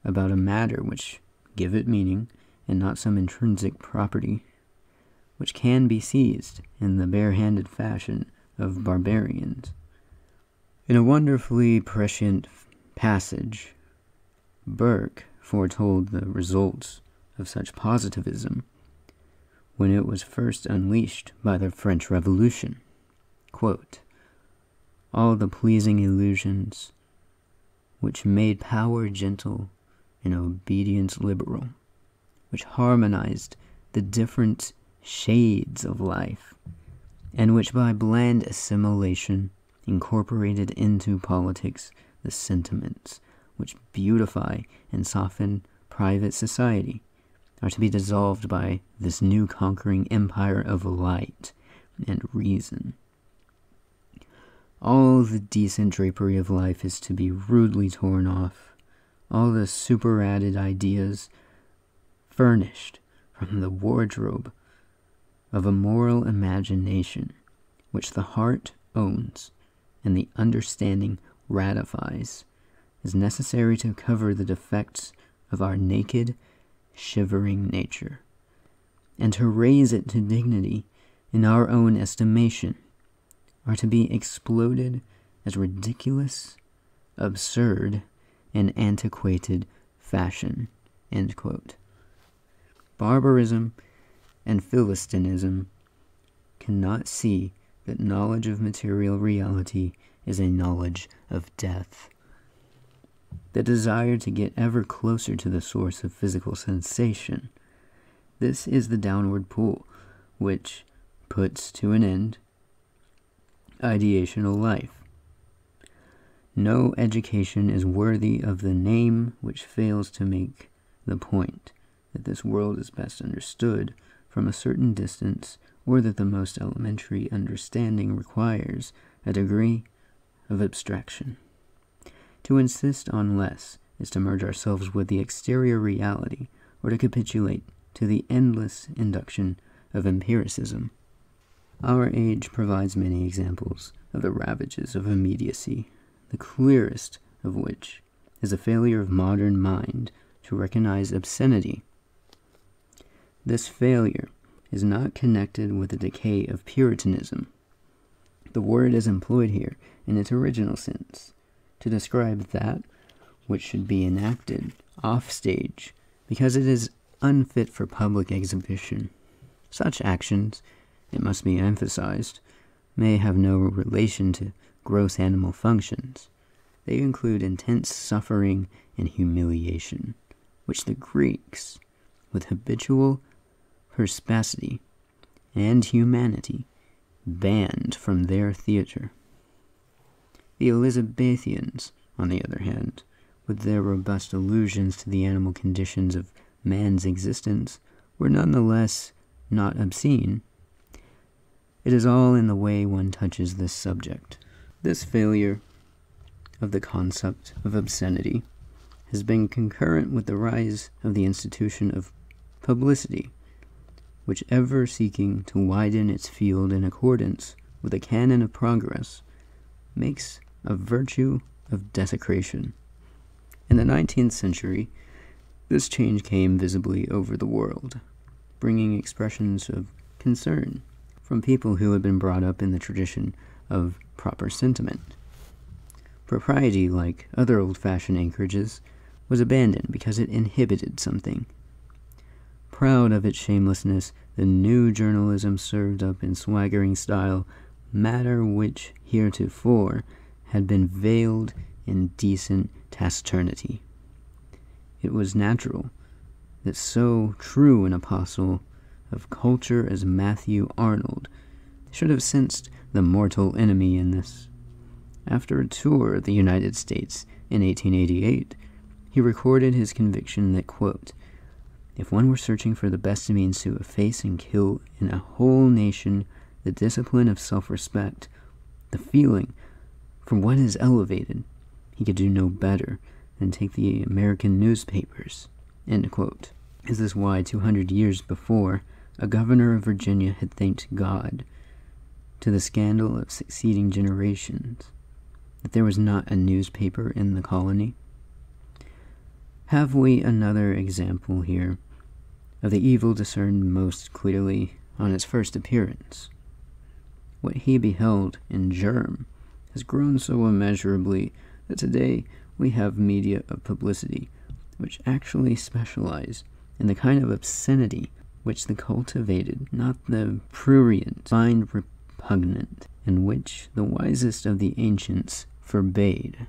about a matter which give it meaning and not some intrinsic property which can be seized in the bare-handed fashion of barbarians. In a wonderfully prescient passage, Burke foretold the results of such positivism when it was first unleashed by the French Revolution. Quote, All the pleasing illusions which made power gentle and obedience liberal, which harmonized the different shades of life, and which by bland assimilation incorporated into politics the sentiments which beautify and soften private society, are to be dissolved by this new conquering empire of light and reason. All the decent drapery of life is to be rudely torn off, all the superadded ideas furnished from the wardrobe of a moral imagination which the heart owns and the understanding ratifies is necessary to cover the defects of our naked, shivering nature, and to raise it to dignity in our own estimation, are to be exploded as ridiculous, absurd, and antiquated fashion. Barbarism and Philistinism cannot see that knowledge of material reality is a knowledge of death. The desire to get ever closer to the source of physical sensation. This is the downward pull, which puts to an end ideational life. No education is worthy of the name which fails to make the point that this world is best understood from a certain distance, or that the most elementary understanding requires a degree of abstraction. To insist on less is to merge ourselves with the exterior reality, or to capitulate to the endless induction of empiricism. Our age provides many examples of the ravages of immediacy, the clearest of which is a failure of modern mind to recognize obscenity. This failure is not connected with the decay of Puritanism. The word is employed here in its original sense to describe that which should be enacted off stage because it is unfit for public exhibition. Such actions it must be emphasized, may have no relation to gross animal functions. They include intense suffering and humiliation, which the Greeks, with habitual perspicacity and humanity, banned from their theater. The Elizabethans, on the other hand, with their robust allusions to the animal conditions of man's existence, were none the less not obscene it is all in the way one touches this subject. This failure of the concept of obscenity has been concurrent with the rise of the institution of publicity, which ever seeking to widen its field in accordance with the canon of progress, makes a virtue of desecration. In the nineteenth century, this change came visibly over the world, bringing expressions of concern from people who had been brought up in the tradition of proper sentiment. Propriety, like other old fashioned anchorages, was abandoned because it inhibited something. Proud of its shamelessness, the new journalism served up in swaggering style matter which heretofore had been veiled in decent taciturnity. It was natural that so true an apostle of culture as Matthew Arnold should have sensed the mortal enemy in this. After a tour of the United States in 1888, he recorded his conviction that, quote, if one were searching for the best means to efface and kill in a whole nation the discipline of self respect, the feeling for what is elevated, he could do no better than take the American newspapers. Is this why, 200 years before, a governor of Virginia had thanked God, to the scandal of succeeding generations, that there was not a newspaper in the colony. Have we another example here of the evil discerned most clearly on its first appearance? What he beheld in germ has grown so immeasurably that today we have media of publicity which actually specialize in the kind of obscenity which the cultivated, not the prurient, find repugnant, and which the wisest of the ancients forbade.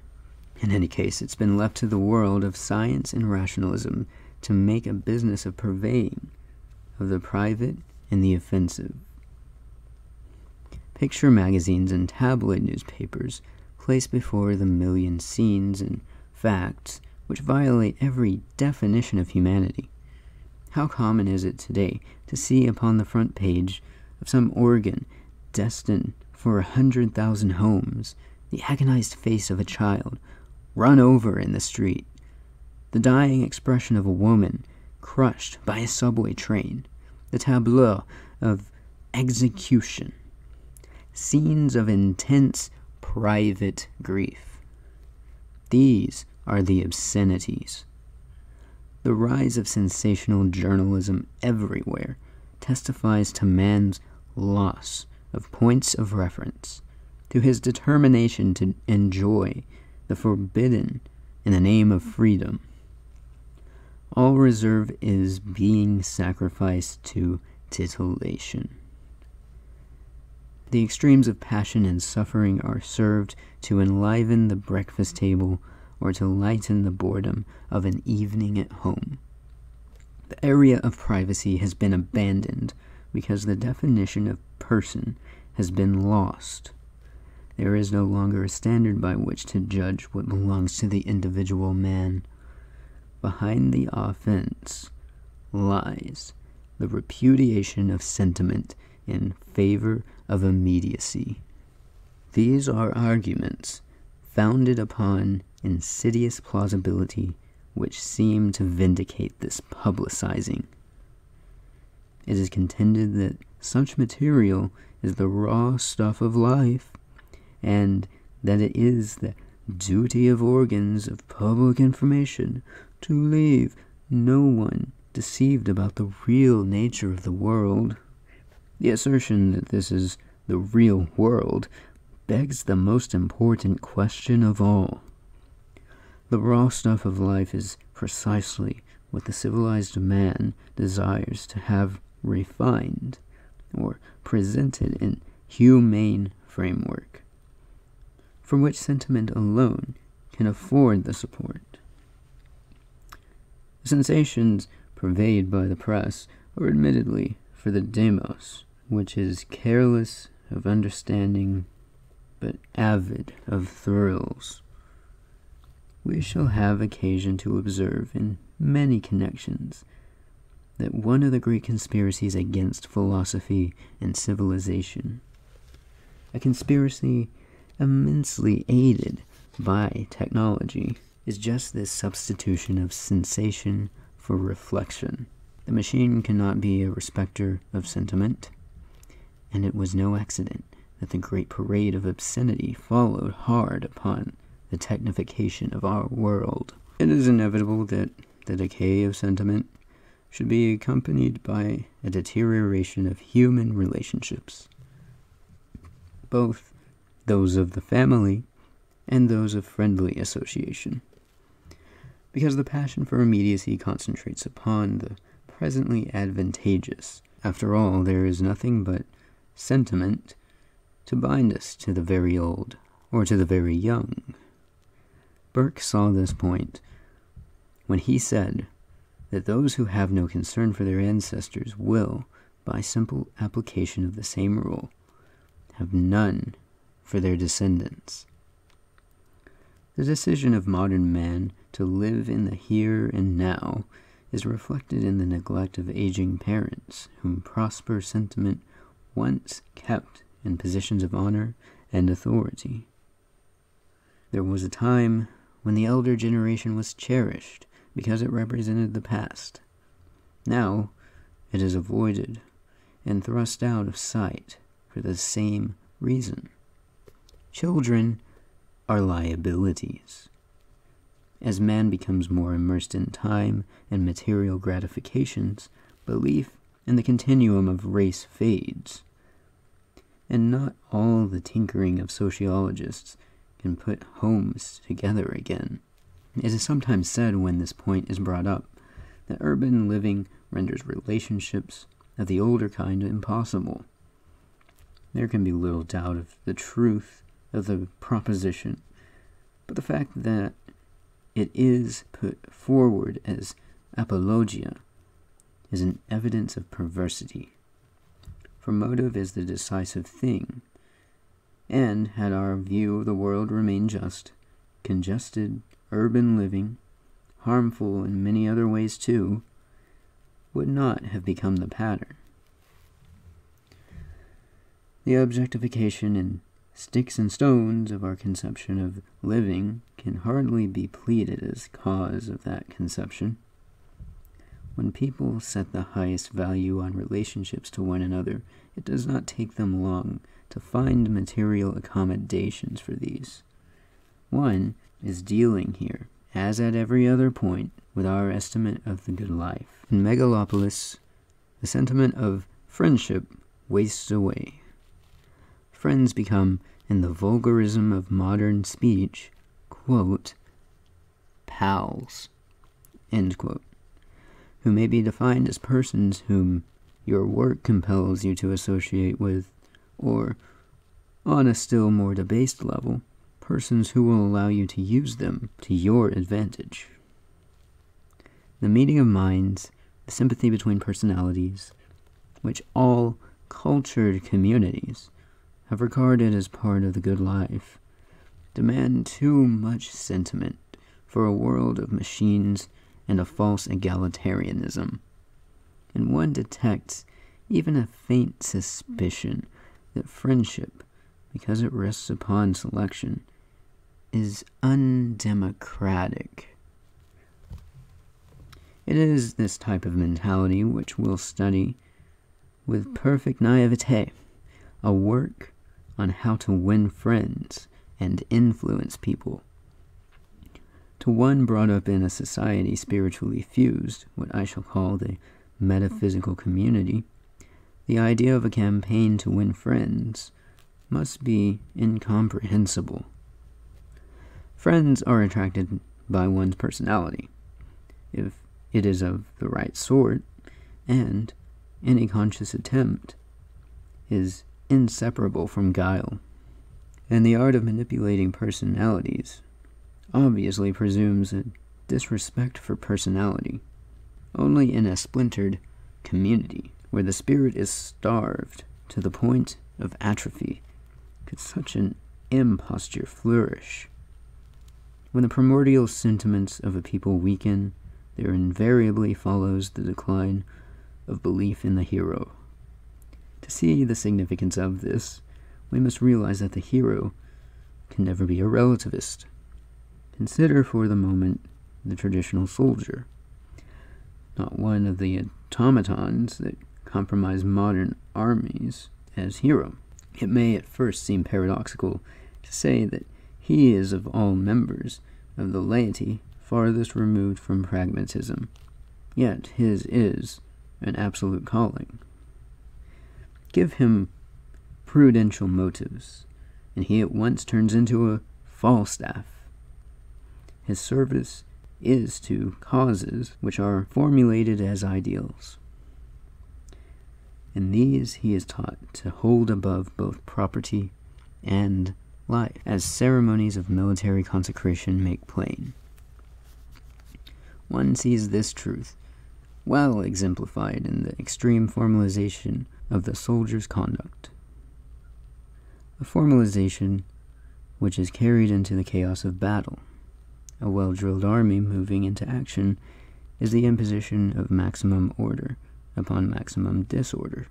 In any case, it's been left to the world of science and rationalism to make a business of purveying of the private and the offensive. Picture magazines and tabloid newspapers place before the million scenes and facts which violate every definition of humanity. How common is it today to see upon the front page of some organ destined for a hundred thousand homes the agonized face of a child run over in the street, the dying expression of a woman crushed by a subway train, the tableau of execution, scenes of intense private grief. These are the obscenities the rise of sensational journalism everywhere testifies to man's loss of points of reference, to his determination to enjoy the forbidden in the name of freedom. All reserve is being sacrificed to titillation. The extremes of passion and suffering are served to enliven the breakfast table or to lighten the boredom of an evening at home. The area of privacy has been abandoned because the definition of person has been lost. There is no longer a standard by which to judge what belongs to the individual man. Behind the offense lies the repudiation of sentiment in favor of immediacy. These are arguments founded upon insidious plausibility which seem to vindicate this publicizing. It is contended that such material is the raw stuff of life, and that it is the duty of organs of public information to leave no one deceived about the real nature of the world. The assertion that this is the real world begs the most important question of all. The raw stuff of life is precisely what the civilized man desires to have refined or presented in humane framework, from which sentiment alone can afford the support. The sensations purveyed by the press are admittedly for the demos, which is careless of understanding but avid of thrills. We shall have occasion to observe in many connections that one of the great conspiracies against philosophy and civilization, a conspiracy immensely aided by technology, is just this substitution of sensation for reflection. The machine cannot be a respecter of sentiment, and it was no accident that the great parade of obscenity followed hard upon the technification of our world. It is inevitable that the decay of sentiment should be accompanied by a deterioration of human relationships, both those of the family and those of friendly association because the passion for immediacy concentrates upon the presently advantageous. After all, there is nothing but sentiment to bind us to the very old or to the very young. Burke saw this point when he said that those who have no concern for their ancestors will, by simple application of the same rule, have none for their descendants. The decision of modern man to live in the here and now is reflected in the neglect of aging parents whom prosper sentiment once kept in positions of honor and authority. There was a time when the elder generation was cherished because it represented the past. Now it is avoided and thrust out of sight for the same reason. Children are liabilities. As man becomes more immersed in time and material gratifications, belief in the continuum of race fades. And not all the tinkering of sociologists can put homes together again. It is sometimes said when this point is brought up that urban living renders relationships of the older kind impossible. There can be little doubt of the truth of the proposition, but the fact that it is put forward as apologia is an evidence of perversity. For motive is the decisive thing, and had our view of the world remained just, congested, urban living, harmful in many other ways too, would not have become the pattern. The objectification and sticks and stones of our conception of living can hardly be pleaded as cause of that conception. When people set the highest value on relationships to one another, it does not take them long to find material accommodations for these. One is dealing here, as at every other point, with our estimate of the good life. In Megalopolis, the sentiment of friendship wastes away. Friends become in the vulgarism of modern speech, quote, pals, end quote, who may be defined as persons whom your work compels you to associate with, or, on a still more debased level, persons who will allow you to use them to your advantage. The meeting of minds, the sympathy between personalities, which all cultured communities have regarded as part of the good life, demand too much sentiment for a world of machines and a false egalitarianism. And one detects even a faint suspicion that friendship, because it rests upon selection, is undemocratic. It is this type of mentality which we'll study with perfect naivete, a work on how to win friends and influence people. One brought up in a society spiritually fused, what I shall call the metaphysical community, the idea of a campaign to win friends must be incomprehensible. Friends are attracted by one's personality, if it is of the right sort, and any conscious attempt is inseparable from guile. And the art of manipulating personalities obviously presumes a disrespect for personality. Only in a splintered community, where the spirit is starved to the point of atrophy, could such an imposture flourish. When the primordial sentiments of a people weaken, there invariably follows the decline of belief in the hero. To see the significance of this, we must realize that the hero can never be a relativist. Consider for the moment the traditional soldier, not one of the automatons that compromise modern armies as hero. It may at first seem paradoxical to say that he is of all members of the laity farthest removed from pragmatism, yet his is an absolute calling. Give him prudential motives, and he at once turns into a Falstaff. His service is to causes which are formulated as ideals. In these he is taught to hold above both property and life, as ceremonies of military consecration make plain. One sees this truth well exemplified in the extreme formalization of the soldier's conduct. A formalization which is carried into the chaos of battle. A well drilled army moving into action is the imposition of maximum order upon maximum disorder.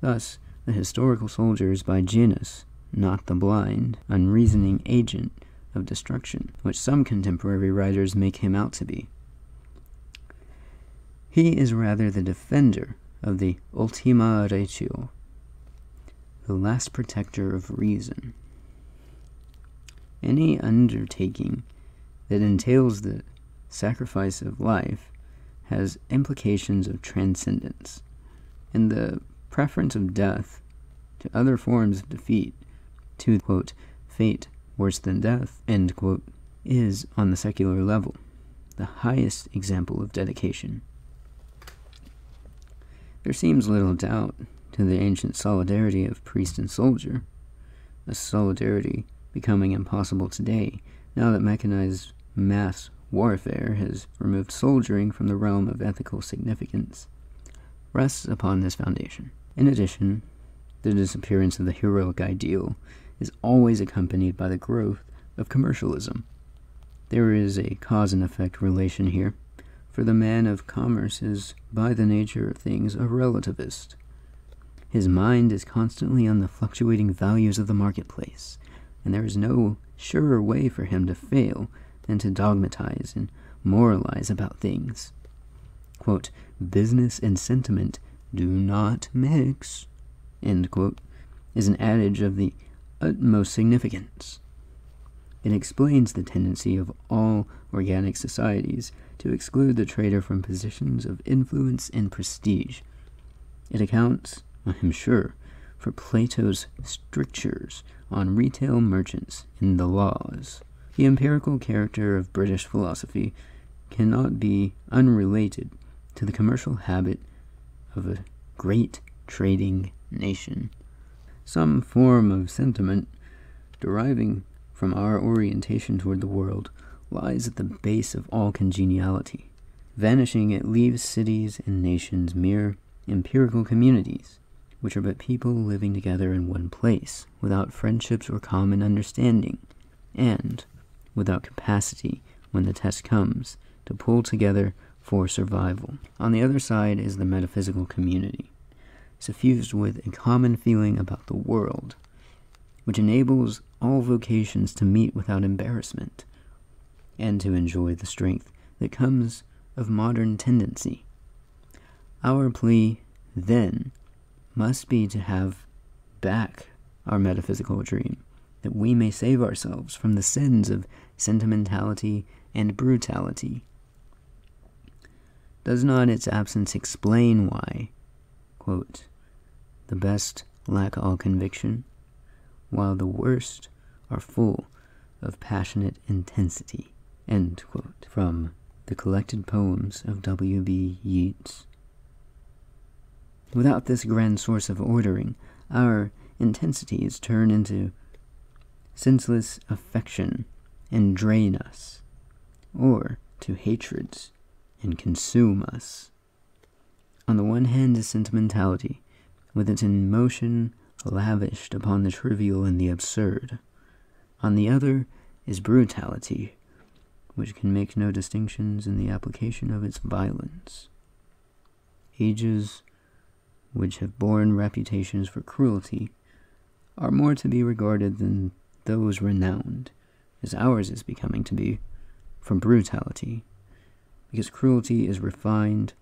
Thus, the historical soldier is by genus not the blind, unreasoning agent of destruction, which some contemporary writers make him out to be. He is rather the defender of the ultima ratio, the last protector of reason. Any undertaking that entails the sacrifice of life has implications of transcendence, and the preference of death to other forms of defeat to, quote, fate worse than death, end quote, is, on the secular level, the highest example of dedication. There seems little doubt to the ancient solidarity of priest and soldier, a solidarity becoming impossible today now that mechanized mass warfare has removed soldiering from the realm of ethical significance, rests upon this foundation. In addition, the disappearance of the heroic ideal is always accompanied by the growth of commercialism. There is a cause and effect relation here, for the man of commerce is, by the nature of things, a relativist. His mind is constantly on the fluctuating values of the marketplace, and there is no surer way for him to fail than to dogmatize and moralize about things. Quote, business and sentiment do not mix, end quote, is an adage of the utmost significance. It explains the tendency of all organic societies to exclude the trader from positions of influence and prestige. It accounts, I am sure, for Plato's strictures on retail merchants in the laws. The empirical character of British philosophy cannot be unrelated to the commercial habit of a great trading nation. Some form of sentiment deriving from our orientation toward the world lies at the base of all congeniality. Vanishing, it leaves cities and nations mere empirical communities, which are but people living together in one place, without friendships or common understanding, and without capacity, when the test comes, to pull together for survival. On the other side is the metaphysical community, suffused with a common feeling about the world, which enables all vocations to meet without embarrassment, and to enjoy the strength that comes of modern tendency. Our plea, then, must be to have back our metaphysical dream, that we may save ourselves from the sins of sentimentality and brutality. Does not its absence explain why, quote, the best lack all conviction, while the worst are full of passionate intensity? End quote. From the collected poems of W.B. Yeats. Without this grand source of ordering, our intensities turn into senseless affection and drain us, or to hatreds and consume us. On the one hand is sentimentality, with its emotion lavished upon the trivial and the absurd. On the other is brutality, which can make no distinctions in the application of its violence. Ages which have borne reputations for cruelty, are more to be regarded than those renowned, as ours is becoming to be, from brutality, because cruelty is refined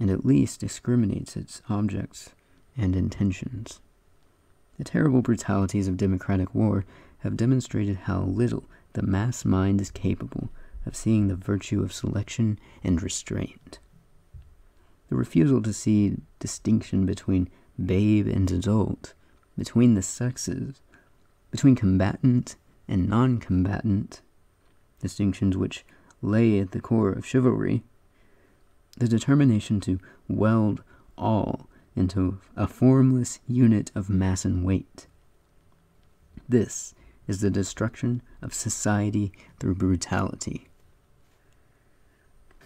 and at least discriminates its objects and intentions. The terrible brutalities of democratic war have demonstrated how little the mass mind is capable of seeing the virtue of selection and restraint. The refusal to see distinction between babe and adult, between the sexes, between combatant and non combatant, distinctions which lay at the core of chivalry, the determination to weld all into a formless unit of mass and weight. This is the destruction of society through brutality.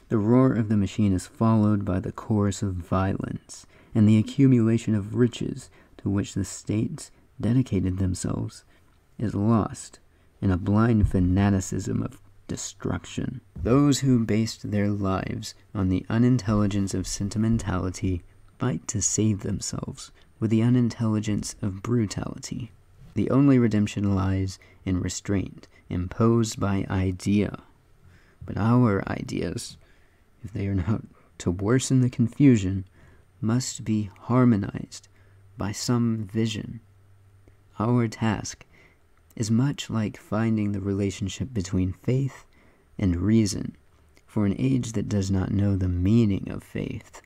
The roar of the machine is followed by the chorus of violence and the accumulation of riches to which the states dedicated themselves is lost in a blind fanaticism of destruction. Those who based their lives on the unintelligence of sentimentality fight to save themselves with the unintelligence of brutality. The only redemption lies in restraint imposed by idea. But our ideas if they are not to worsen the confusion, must be harmonized by some vision. Our task is much like finding the relationship between faith and reason for an age that does not know the meaning of faith.